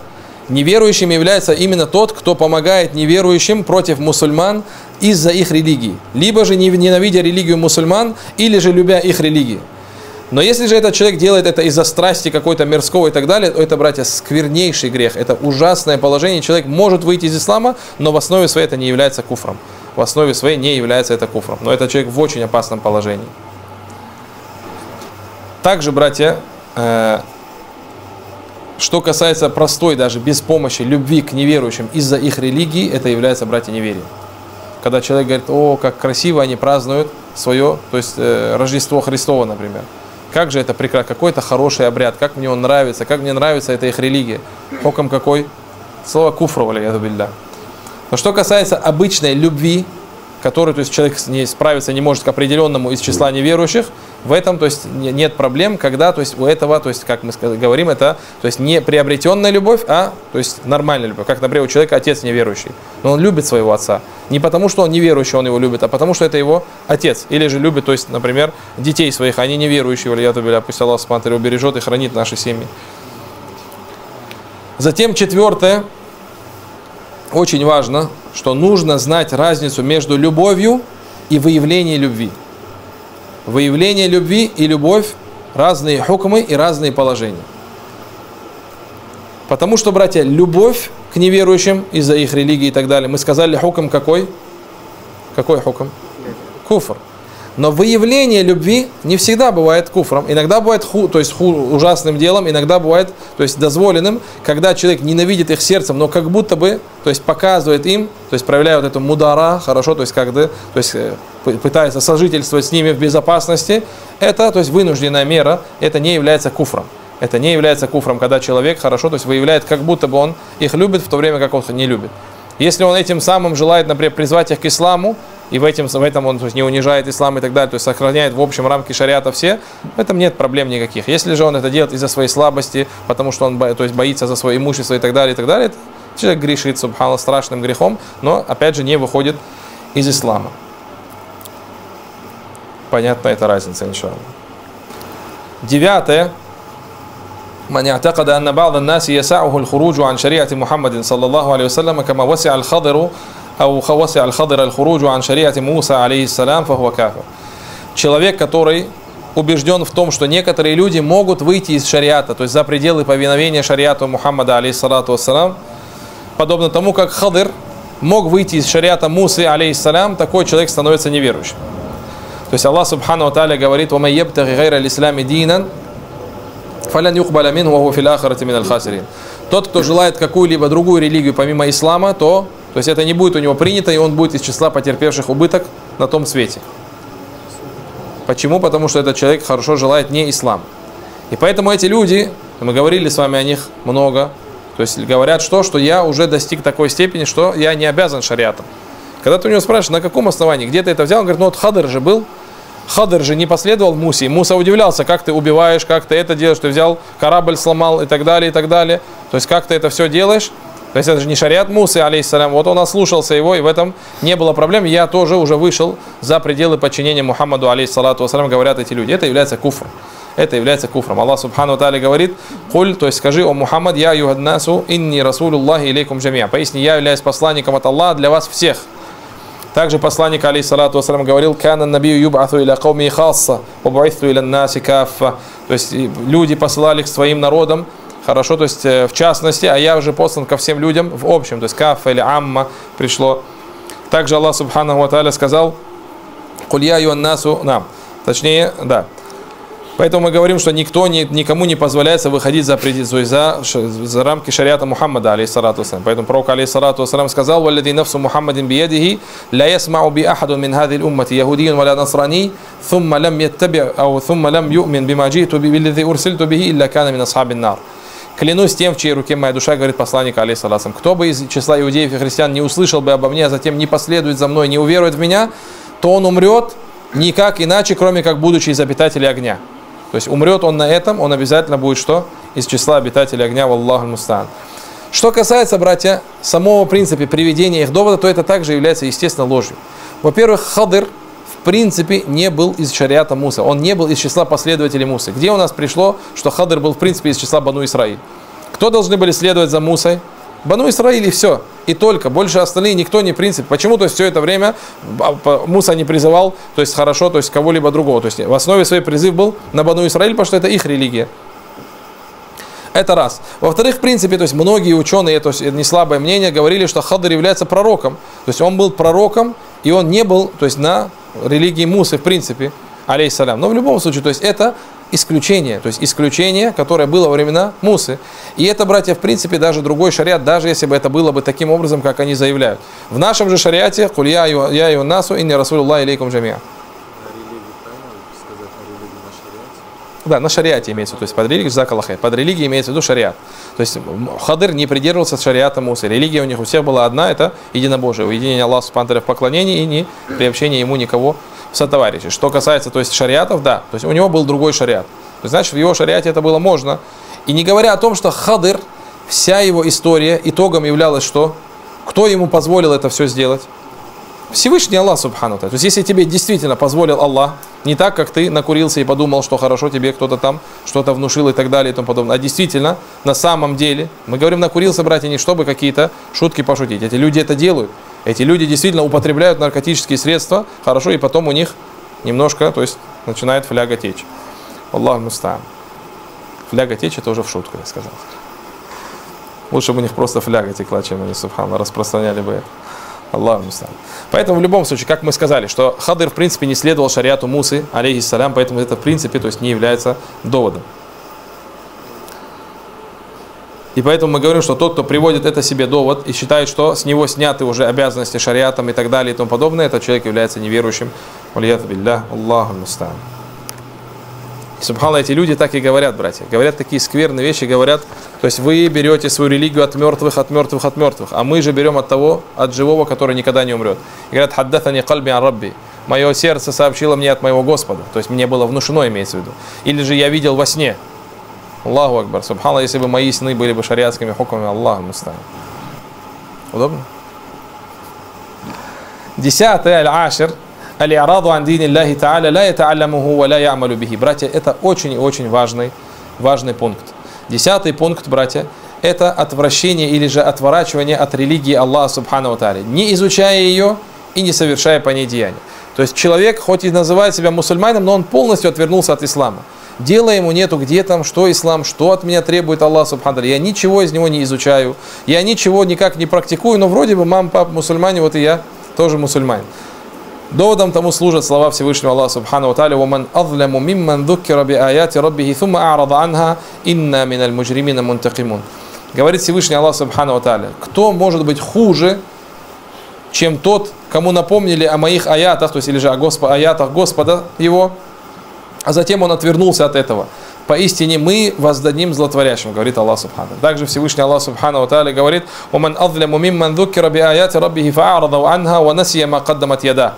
Неверующим является именно тот, кто помогает неверующим против мусульман из-за их религии. Либо же ненавидя религию мусульман, или же любя их религии. Но если же этот человек делает это из-за страсти какой-то мирского и так далее, то это, братья, сквернейший грех. Это ужасное положение. Человек может выйти из ислама, но в основе своей это не является куфром. В основе своей не является это куфром. Но это человек в очень опасном положении. Также, братья, э, что касается простой, даже без помощи, любви к неверующим из-за их религии, это является, братья, неверием. Когда человек говорит, о, как красиво они празднуют свое, то есть э, Рождество Христово, например. Как же это прекрасно, какой-то хороший обряд, как мне он нравится, как мне нравится эта их религия. Хоком какой? Слово куфру, я билля. Но что касается обычной любви, который, то есть человек не справиться не может к определенному из числа неверующих, в этом, то есть нет проблем, когда, то есть у этого, то есть как мы говорим, это, то есть не приобретенная любовь, а, то есть нормальная любовь. Как, например, у человека отец неверующий, но он любит своего отца. Не потому, что он неверующий, он его любит, а потому, что это его отец. Или же любит, то есть, например, детей своих, они неверующие, или я то пусть Аллах смотрит, убережет и хранит наши семьи. Затем четвертое, очень важно, что нужно знать разницу между любовью и выявлением любви. Выявление любви и любовь – разные хукмы и разные положения. Потому что, братья, любовь к неверующим из-за их религии и так далее, мы сказали хукм какой? Какой хукм? Куфр. Но выявление любви не всегда бывает куфром. Иногда бывает ху, то есть ху, ужасным делом, иногда бывает то есть дозволенным, когда человек ненавидит их сердцем, но как будто бы то есть показывает им, то есть проявляет вот эту мудара, хорошо, то есть когда, то есть э, пытается сожительствовать с ними в безопасности, это то есть вынужденная мера, это не является куфром. Это не является куфром, когда человек хорошо, то есть выявляет, как будто бы он их любит, в то время как он их не любит. Если он этим самым желает, например, призвать их к исламу, и в, этом, в этом он то есть, не унижает ислам и так далее, то есть сохраняет в общем рамки шариата все, в этом нет проблем никаких. Если же он это делает из-за своей слабости, потому что он то есть, боится за свое имущество и так далее, и так далее, человек грешит, субхана, страшным грехом, но опять же не выходит из ислама. Понятна эта разница, иншаллах. Девятое. من اعتقد أن بعض الناس يسعه الخروج عن شريعة محمد صلى الله عليه وسلم كما وسع الخضر أو وسع الخضر الخروج عن شريعة موسى عليه السلام فهو كافر. Человек, который убежден в том, что некоторые люди могут выйти из шариата, то есть за пределы повиновения шариату Мухаммада, алейхиссалату вассалам, подобно тому, как Хадыр мог выйти из шариата Мусы, алейхиссалам, такой человек становится неверующим. То есть Аллах Субхану Тааля говорит, «Ва майябтахи гайра лислами динан, фалян юхбаля мин, ва фил ахарати мин аль Тот, кто желает какую-либо другую религию помимо ислама, то то есть это не будет у него принято, и он будет из числа потерпевших убыток на том свете. Почему? Потому что этот человек хорошо желает не ислам. И поэтому эти люди, мы говорили с вами о них много, то есть говорят что? Что я уже достиг такой степени, что я не обязан шариатом. Когда ты у него спрашиваешь, на каком основании, где ты это взял, он говорит, ну вот Хадр же был, Хадр же не последовал Мусе. Муса удивлялся, как ты убиваешь, как ты это делаешь, ты взял корабль сломал и так далее, и так далее. То есть как ты это все делаешь. То есть это же не шариат Мусы, алейхиссалям. Вот он ослушался его, и в этом не было проблем. Я тоже уже вышел за пределы подчинения Мухаммаду, алейхиссалату вассалям, говорят эти люди. Это является куфром. Это является куфром. Аллах Субхану Тали говорит, «Куль», то есть скажи, о Мухаммад, я юхаднасу, инни расулуллахи илейкум джамия. Поясни, я являюсь посланником от Аллаха для вас всех. Также посланник, алейхиссалату вассалям, говорил, «Кана набию юб'ату иля кауми хасса, вабу'итhu иля наси каффа». То есть люди посылали к своим народам, Хорошо, то есть э, в частности, а я уже послан ко всем людям в общем, то есть кафа или амма пришло. Также Аллах Субханаху Ва сказал, Кулья насу нам. Точнее, да. Поэтому мы говорим, что никто никому не позволяется выходить за, за, за рамки шариата Мухаммада, алейхиссалату Поэтому пророк, алейхиссалату сказал, «Валлади нафсу Мухаммадин биядихи, ла ясмау би ахаду мин хади уммати, яхудиин валя насрани, thumма лам яттаби, ау thumма лам ю'мин бима джиту би биллади урсильту бихи, илля кана мин асхабин нар». Клянусь тем, в чьей руке моя душа, говорит посланник алейсаласам. Кто бы из числа иудеев и христиан не услышал бы обо мне, а затем не последует за мной, не уверует в меня, то он умрет никак иначе, кроме как будучи из обитателей огня. То есть умрет он на этом, он обязательно будет что? Из числа обитателей огня, валлаху мустан. Что касается, братья, самого принципа приведения их довода, то это также является, естественно, ложью. Во-первых, хадыр – принципе не был из шариата Муса. Он не был из числа последователей Мусы. Где у нас пришло, что Хадр был в принципе из числа Бану Исраиль? Кто должны были следовать за Мусой? Бану Исраиль и все. И только. Больше остальные никто не принцип. Почему? То есть все это время Муса не призывал, то есть хорошо, то есть кого-либо другого. То есть в основе своей призыв был на Бану Исраиль, потому что это их религия. Это раз. Во-вторых, в принципе, то есть многие ученые, то есть не слабое мнение, говорили, что Хадр является пророком. То есть он был пророком, и он не был, то есть на религии Мусы, в принципе, алейхиссалям. Но в любом случае, то есть это исключение, то есть исключение, которое было во времена Мусы. И это, братья, в принципе, даже другой шариат, даже если бы это было бы таким образом, как они заявляют. В нашем же шариате, куль я насу инни расулуллах илейкум джамия. Да, на шариате имеется, то есть под религией, закалахай, под религией имеется в виду шариат. То есть Хадыр не придерживался шариата Мусы. Религия у них у всех была одна, это единобожие, уединение Аллаха Субхану в поклонении и не приобщение ему никого в сотоварищи. Что касается, то есть шариатов, да, то есть у него был другой шариат. То есть, значит, в его шариате это было можно. И не говоря о том, что Хадыр, вся его история итогом являлась что? Кто ему позволил это все сделать? Всевышний Аллах Субхану. То есть, если тебе действительно позволил Аллах, не так, как ты накурился и подумал, что хорошо тебе кто-то там что-то внушил и так далее и тому подобное, а действительно, на самом деле, мы говорим накурился, братья, не чтобы какие-то шутки пошутить. Эти люди это делают. Эти люди действительно употребляют наркотические средства, хорошо, и потом у них немножко, то есть, начинает фляга течь. Аллах мустам. Фляга течь, это уже в шутку, я сказал. Лучше бы у них просто фляга текла, чем они, субхана, распространяли бы это. Аллах Поэтому в любом случае, как мы сказали, что Хадыр в принципе не следовал шариату Мусы, алейхиссалям, поэтому это в принципе то есть, не является доводом. И поэтому мы говорим, что тот, кто приводит это себе довод и считает, что с него сняты уже обязанности шариатом и так далее и тому подобное, этот человек является неверующим. Аллаху мустан. Субхана, эти люди так и говорят, братья. Говорят такие скверные вещи, говорят, то есть вы берете свою религию от мертвых, от мертвых, от мертвых, а мы же берем от того, от живого, который никогда не умрет. И говорят, хаддатани кальби ан рабби. Мое сердце сообщило мне от моего Господа. То есть мне было внушено, имеется в виду. Или же я видел во сне. Аллаху Акбар. Субхана, если бы мои сны были бы шариатскими хукмами, Аллаху мустан. Удобно? Десятое, аль-ашир, Аль-Араду ан дини Аллахи Та'аля ла ята'алямуху ва ла ямалю бихи. Братья, это очень и очень важный, важный пункт. Десятый пункт, братья, это отвращение или же отворачивание от религии Аллаха Субхану Тааля, не изучая ее и не совершая по ней деяния. То есть человек, хоть и называет себя мусульманином, но он полностью отвернулся от ислама. Дела ему нету, где там, что ислам, что от меня требует Аллах Субхану Я ничего из него не изучаю, я ничего никак не практикую, но вроде бы мама, папа мусульмане, вот и я тоже мусульманин. Доводом тому служат слова Всевышнего Аллаха Субхану Тааля «Ваман азляму мимман дуккира би аяти раббихи thumma а'рада анха инна миналь муджримина мунтакимун». Говорит Всевышний Аллах Субхану Тааля, кто может быть хуже, чем тот, кому напомнили о моих аятах, то есть или же о Госп... аятах Господа его, а затем он отвернулся от этого. Поистине мы воздадим злотворящим, говорит Аллах Субхану. Также Всевышний Аллах Субхану Тааля говорит, «Уман азляму мимман дуккира би аяти раббихи фа'арадау анха ва насия ма каддамат яда».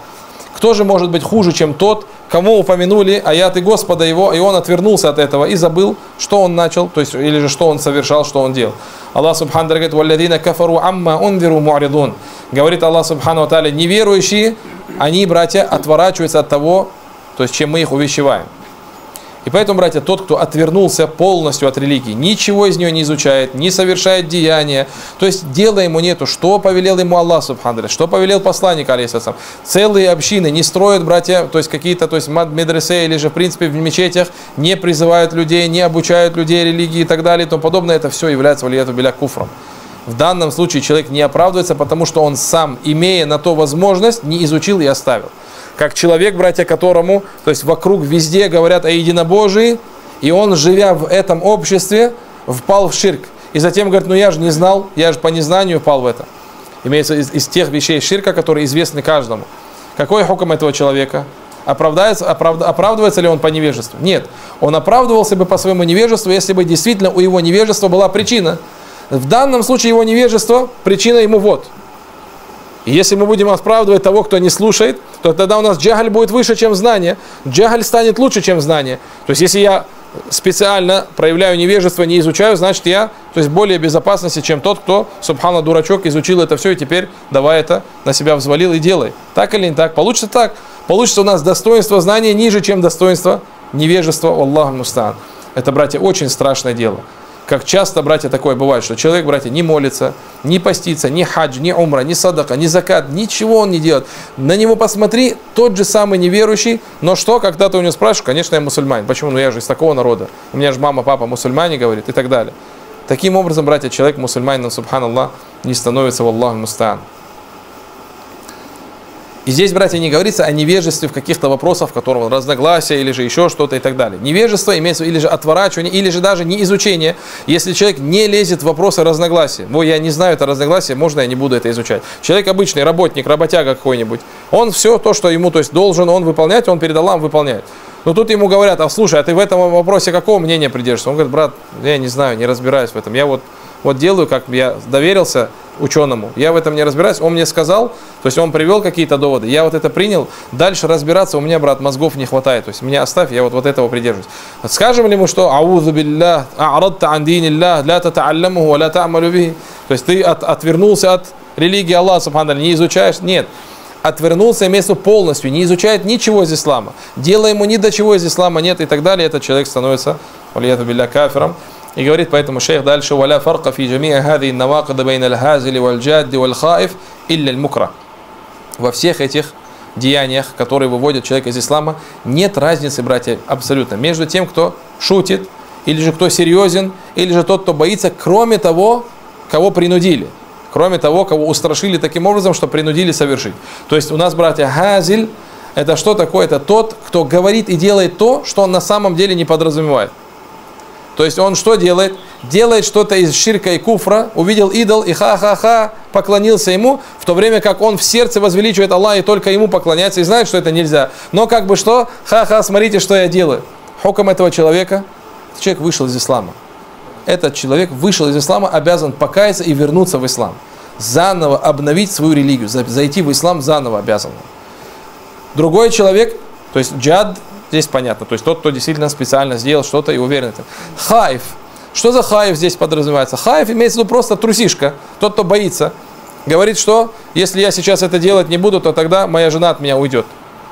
Кто же может быть хуже, чем тот, кому упомянули аяты Господа его, и он отвернулся от этого и забыл, что он начал, то есть, или же что он совершал, что он делал. Аллах Субхану говорит, «Валладина кафару амма унвиру му'ридун». Говорит Аллах Субхану Тааля, неверующие, они, братья, отворачиваются от того, то есть, чем мы их увещеваем. И поэтому, братья, тот, кто отвернулся полностью от религии, ничего из нее не изучает, не совершает деяния, то есть дела ему нету, что повелел ему Аллах, субхану что повелел посланник, алейсасам. Целые общины не строят, братья, то есть какие-то, то есть медресе или же, в принципе, в мечетях не призывают людей, не обучают людей религии и так далее и тому подобное, это все является валияту биля куфром. В данном случае человек не оправдывается, потому что он сам, имея на то возможность, не изучил и оставил как человек, братья, которому, то есть вокруг везде говорят о единобожии, и он, живя в этом обществе, впал в ширк. И затем говорит, ну я же не знал, я же по незнанию впал в это. Имеется из, из тех вещей ширка, которые известны каждому. Какой хуком этого человека? Оправдается, оправд, оправдывается ли он по невежеству? Нет. Он оправдывался бы по своему невежеству, если бы действительно у его невежества была причина. В данном случае его невежество, причина ему вот – и если мы будем оправдывать того, кто не слушает, то тогда у нас джагаль будет выше, чем знание. Джагаль станет лучше, чем знание. То есть, если я специально проявляю невежество, не изучаю, значит я то есть более безопасности, чем тот, кто, субхана дурачок, изучил это все и теперь давай это на себя взвалил и делай. Так или не так? Получится так. Получится у нас достоинство знания ниже, чем достоинство невежества. Аллаху мустан. Это, братья, очень страшное дело. Как часто, братья, такое бывает, что человек, братья, не молится, не постится, ни хадж, ни умра, ни садака, ни закат, ничего он не делает. На него посмотри, тот же самый неверующий, но что, когда ты у него спрашиваешь, конечно, я мусульманин. Почему? Ну я же из такого народа. У меня же мама, папа мусульмане, говорит, и так далее. Таким образом, братья, человек мусульманин, субханаллах, не становится в Аллаху мустан. И здесь, братья, не говорится о невежестве в каких-то вопросах, в котором разногласия или же еще что-то и так далее. Невежество имеется или же отворачивание, или же даже не изучение. Если человек не лезет в вопросы разногласия, ой, я не знаю это разногласие, можно я не буду это изучать. Человек обычный, работник, работяга какой-нибудь, он все то, что ему то есть, должен он выполнять, он перед Аллахом выполняет. Но тут ему говорят, а слушай, а ты в этом вопросе какого мнения придерживаешься? Он говорит, брат, я не знаю, не разбираюсь в этом. Я вот, вот делаю, как я доверился ученому. Я в этом не разбираюсь. Он мне сказал, то есть он привел какие-то доводы. Я вот это принял. Дальше разбираться у меня, брат, мозгов не хватает. То есть меня оставь, я вот, вот этого придерживаюсь. Скажем ли мы, что аузу биллях, а'радта ан диниллях, ля тата'алламуху, ва ля та'малю бихи. То есть ты от, отвернулся от религии Аллаха, субхану не изучаешь? Нет. Отвернулся имеется полностью, не изучает ничего из ислама. Делая ему ни до чего из ислама нет и так далее, этот человек становится, валияту билля, кафиром. И говорит поэтому шейх дальше, «Валя фарка фи джамия хади навакада бейн аль-хазили валь-джадди илля аль-мукра». Во всех этих деяниях, которые выводят человека из ислама, нет разницы, братья, абсолютно, между тем, кто шутит, или же кто серьезен, или же тот, кто боится, кроме того, кого принудили. Кроме того, кого устрашили таким образом, что принудили совершить. То есть у нас, братья, хазиль, это что такое? Это тот, кто говорит и делает то, что он на самом деле не подразумевает. То есть он что делает? Делает что-то из ширка и куфра, увидел идол и ха-ха-ха, поклонился ему, в то время как он в сердце возвеличивает Аллаха и только ему поклоняется и знает, что это нельзя. Но как бы что? Ха-ха, смотрите, что я делаю. Хоком этого человека, человек вышел из ислама. Этот человек вышел из ислама, обязан покаяться и вернуться в ислам. Заново обновить свою религию, зайти в ислам заново обязан. Другой человек, то есть джад, Здесь понятно. То есть тот, кто действительно специально сделал что-то и уверен в. Хайф. Что за хайф здесь подразумевается? Хайф имеется в виду просто трусишка. Тот, кто боится. Говорит, что если я сейчас это делать не буду, то тогда моя жена от меня уйдет.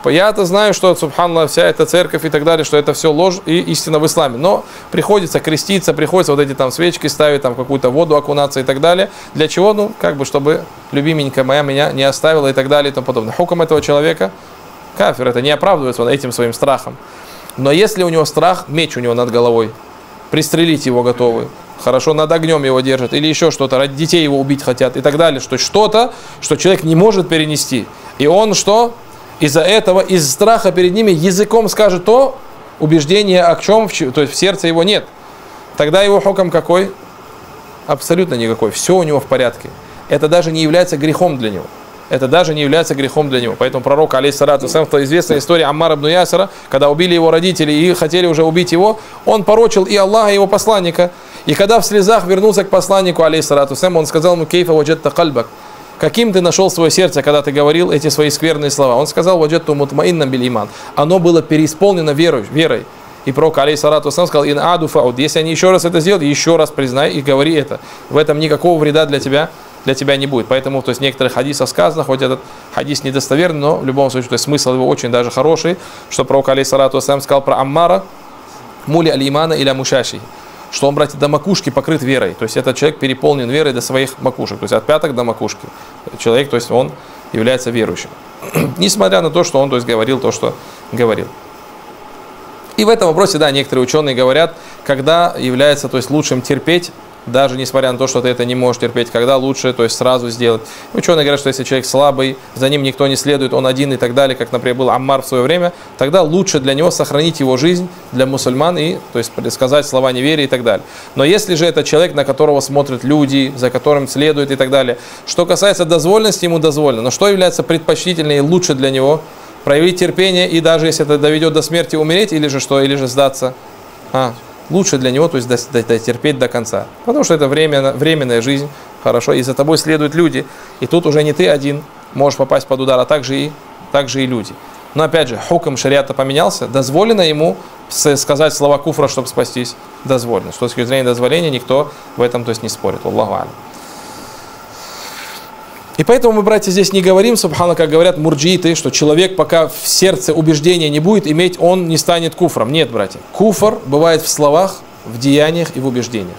Я-то знаю, что, субханаллах, вся эта церковь и так далее, что это все ложь и истина в исламе. Но приходится креститься, приходится вот эти там свечки ставить, там какую-то воду окунаться и так далее. Для чего? Ну, как бы, чтобы любименькая моя меня не оставила и так далее и тому подобное. Хуком этого человека Кафир, это не оправдывается он этим своим страхом. Но если у него страх, меч у него над головой, пристрелить его готовы, хорошо, над огнем его держат, или еще что-то, детей его убить хотят и так далее, что что-то, что человек не может перенести. И он что? Из-за этого, из страха перед ними языком скажет то, убеждение о чем, то есть в сердце его нет. Тогда его хоком какой? Абсолютно никакой. Все у него в порядке. Это даже не является грехом для него это даже не является грехом для него. Поэтому пророк, алейхиссалату сам, то известная история Аммара ибн Ясара, когда убили его родители и хотели уже убить его, он порочил и Аллаха, и его посланника. И когда в слезах вернулся к посланнику, алейхиссалату сам, он сказал ему, кейфа ваджетта кальбак, каким ты нашел свое сердце, когда ты говорил эти свои скверные слова. Он сказал, ваджетту мутмаиннам бил иман. Оно было переисполнено верой. верой. И пророк, алейхиссалату сам сказал, ин аду фауд. Если они еще раз это сделают, еще раз признай и говори это. В этом никакого вреда для тебя для тебя не будет. Поэтому, то есть, в некоторых хадисах сказано, хоть этот хадис недостоверный, но в любом случае, то есть, смысл его очень даже хороший, что пророк, алейхиссалату сам сказал про Аммара, мули алимана или амушаши, что он, братья, до макушки покрыт верой. То есть, этот человек переполнен верой до своих макушек, то есть, от пяток до макушки. Человек, то есть, он является верующим. Несмотря на то, что он, то есть, говорил то, что говорил. И в этом вопросе, да, некоторые ученые говорят, когда является, то есть, лучшим терпеть даже несмотря на то, что ты это не можешь терпеть, когда лучше, то есть сразу сделать. Ученые говорят, что если человек слабый, за ним никто не следует, он один и так далее, как, например, был Аммар в свое время, тогда лучше для него сохранить его жизнь для мусульман и, то есть, сказать слова неверия и так далее. Но если же это человек, на которого смотрят люди, за которым следует и так далее, что касается дозволенности, ему дозволено. Но что является предпочтительнее и лучше для него? Проявить терпение и даже если это доведет до смерти умереть или же что, или же сдаться. А, лучше для него, то есть дотерпеть до конца. Потому что это временно, временная жизнь, хорошо, и за тобой следуют люди. И тут уже не ты один можешь попасть под удар, а также и, также и люди. Но опять же, хуком шариата поменялся, дозволено ему сказать слова куфра, чтобы спастись, дозволено. С точки зрения дозволения никто в этом то есть, не спорит. Аллаху. И поэтому мы, братья, здесь не говорим, субхана, как говорят мурджииты, что человек, пока в сердце убеждения не будет иметь, он не станет куфром. Нет, братья. Куфр бывает в словах, в деяниях и в убеждениях.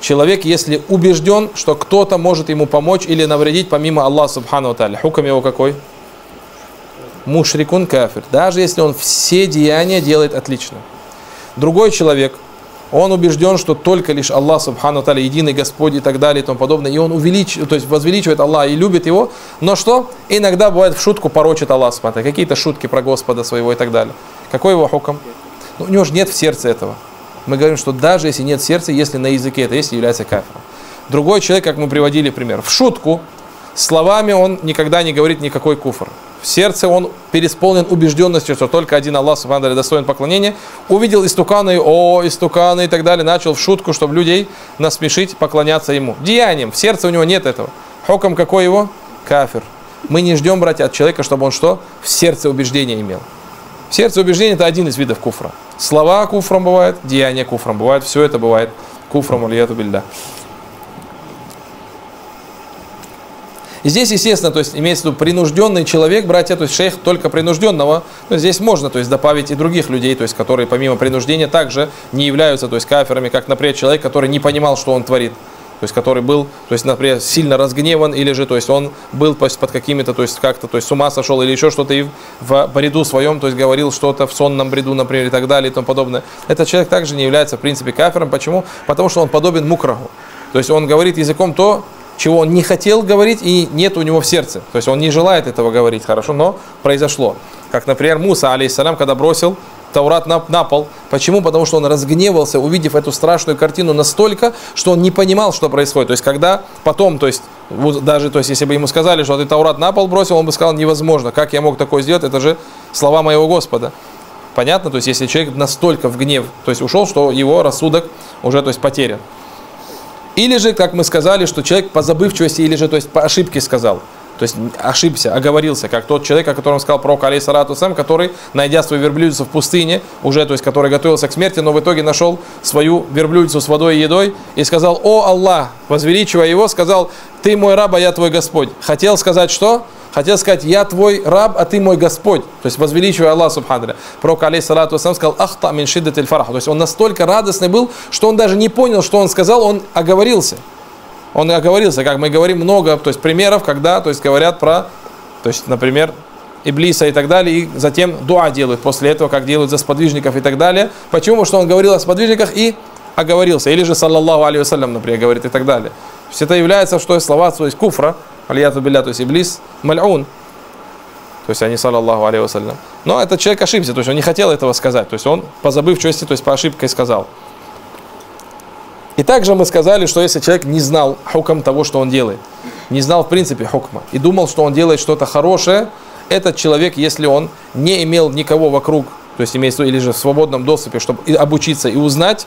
Человек, если убежден, что кто-то может ему помочь или навредить помимо Аллаха, субхану та'аля, хукам его какой? Мушрикун кафир. Даже если он все деяния делает отлично. Другой человек, он убежден, что только лишь Аллах, Субхану Таля, единый Господь и так далее и тому подобное. И он увеличивает, то есть возвеличивает Аллаха и любит его. Но что? Иногда бывает в шутку порочит Аллах, смотри, какие-то шутки про Господа своего и так далее. Какой его хуком? Ну, у него же нет в сердце этого. Мы говорим, что даже если нет сердца, если на языке это есть, является кафиром. Другой человек, как мы приводили пример, в шутку, словами он никогда не говорит никакой куфр. В сердце он пересполнен убежденностью, что только один Аллах Субхану достоин поклонения. Увидел истуканы, о, истуканы и так далее, начал в шутку, чтобы людей насмешить, поклоняться ему. Деянием, в сердце у него нет этого. Хоком какой его? Кафир. Мы не ждем, братья, от человека, чтобы он что? В сердце убеждения имел. В сердце убеждения это один из видов куфра. Слова куфром бывают, деяния куфром бывают, все это бывает куфром или бильда. Здесь, естественно, то есть имеется в виду принужденный человек, братья, то есть шейх только принужденного. Но здесь можно, то есть добавить и других людей, то есть которые помимо принуждения также не являются, то есть каферами, как, например, человек, который не понимал, что он творит то есть который был, то есть, например, сильно разгневан, или же, то есть, он был то есть, под какими-то, то есть, как-то, то есть, с ума сошел, или еще что-то, и в бреду своем, то есть, говорил что-то в сонном бреду, например, и так далее, и тому подобное. Этот человек также не является, в принципе, кафером. Почему? Потому что он подобен мукраху. То есть, он говорит языком то, чего он не хотел говорить и нет у него в сердце. То есть он не желает этого говорить, хорошо, но произошло. Как, например, Муса, алейхиссалям, когда бросил Таурат на, на пол. Почему? Потому что он разгневался, увидев эту страшную картину настолько, что он не понимал, что происходит. То есть, когда потом, то есть, даже, то есть, если бы ему сказали, что ты Таурат на пол бросил, он бы сказал, невозможно. Как я мог такое сделать? Это же слова моего Господа. Понятно? То есть, если человек настолько в гнев, то есть, ушел, что его рассудок уже, то есть, потерян. Или же, как мы сказали, что человек по забывчивости или же то есть по ошибке сказал. То есть ошибся, оговорился, как тот человек, о котором сказал пророк Алей Сарату Сам, который, найдя свою верблюдицу в пустыне, уже, то есть, который готовился к смерти, но в итоге нашел свою верблюдицу с водой и едой и сказал, о Аллах, возвеличивая его, сказал, ты мой раб, а я твой Господь. Хотел сказать что? Хотел сказать, я твой раб, а ты мой Господь. То есть возвеличивая Аллах Субхану. Пророк, алейхиссалату сам сказал, ахта мин шиддат фарах. То есть он настолько радостный был, что он даже не понял, что он сказал, он оговорился. Он оговорился, как мы говорим много, то есть примеров, когда, то есть говорят про, то есть, например, Иблиса и так далее, и затем дуа делают после этого, как делают за сподвижников и так далее. Почему? Что он говорил о сподвижниках и оговорился. Или же, саллаллаху алейhi например, говорит и так далее. То есть это является, что слова, то есть куфра, Алияту билля, то есть Иблис, маль'ун. То есть они, саллаллаху алейhi вассалям. Но этот человек ошибся, то есть он не хотел этого сказать. То есть он по забывчивости, то есть по ошибке сказал. И также мы сказали, что если человек не знал хуком того, что он делает, не знал в принципе хукма, и думал, что он делает что-то хорошее, этот человек, если он не имел никого вокруг, то есть имеется или же в свободном доступе, чтобы обучиться и узнать,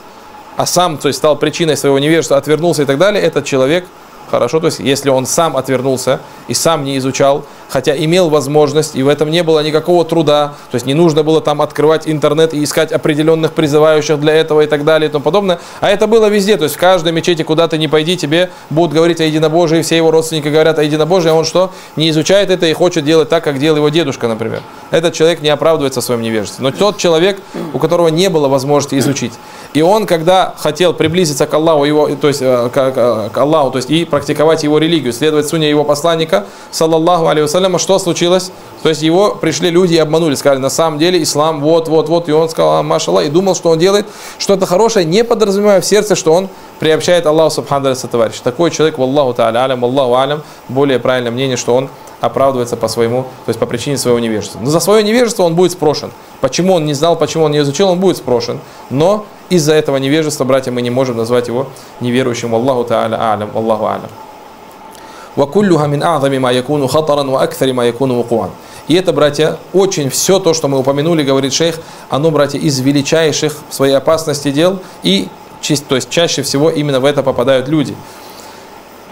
а сам, то есть стал причиной своего невежества, отвернулся и так далее, этот человек – Хорошо, то есть если он сам отвернулся и сам не изучал, хотя имел возможность, и в этом не было никакого труда, то есть не нужно было там открывать интернет и искать определенных призывающих для этого и так далее и тому подобное, а это было везде, то есть в каждой мечети, куда ты не пойди, тебе будут говорить о единобожии, все его родственники говорят о единобожии, а он что? Не изучает это и хочет делать так, как делал его дедушка, например. Этот человек не оправдывается в своем невежестве. Но тот человек, у которого не было возможности изучить, и он, когда хотел приблизиться к Аллаху, его, то есть э, к, к Аллаху, то есть и практиковать его религию, следовать суне его посланника, саллаллаху алейhi что случилось? То есть его пришли люди и обманули, сказали, на самом деле ислам вот, вот, вот, и он сказал, машаллах, и думал, что он делает что-то хорошее, не подразумевая в сердце, что он приобщает Аллаху субхану товарищ. Такой человек, валлаху та'аля алям, Аллаху алям, более правильное мнение, что он оправдывается по своему, то есть по причине своего невежества. Но за свое невежество он будет спрошен. Почему он не знал, почему он не изучил, он будет спрошен. Но из-за этого невежества, братья, мы не можем назвать его неверующим. Аллаху та'аля алям, Аллаху алям. وكلها من أعظم ما يكون خطرا وأكثر ما يكون وقوعا. И это, братья, очень все то, что мы упомянули, говорит шейх, оно, братья, из величайших в своей опасности дел, и то есть чаще всего именно в это попадают люди.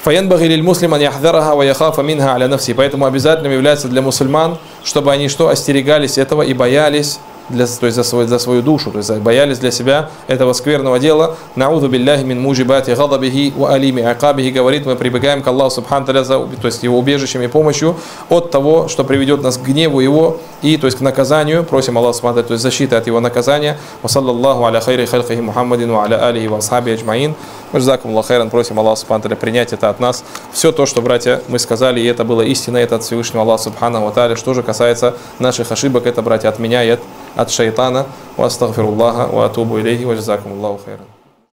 Фаянбаги лиль муслиман яхдараха ва яхафа минха аля. Поэтому обязательным является для мусульман, чтобы они что, остерегались этого и боялись для, то есть за, свой, за свою душу, то есть боялись для себя этого скверного дела. Науду билляхи мин мужибати гадабихи ва алими акабихи говорит, мы прибегаем к Аллаху субхану то есть его убежищем и помощью от того, что приведет нас к гневу его и то есть к наказанию. Просим Аллаха субхану то есть защиты от его наказания. Ва саллаллаху аля хайри халькахи Мухаммадин ва аля алихи ва асхаби. Жзакум Аллахайран, просим Аллаха Субхану принять это от нас. Все то, что, братья, мы сказали, и это было истина, это от Всевышнего Аллаха Субхану Ва Что же касается наших ошибок, это, братья, от меня и от, от шайтана. Ва астагфируллаха ва атубу илейхи ва джзакум Аллаху хайран.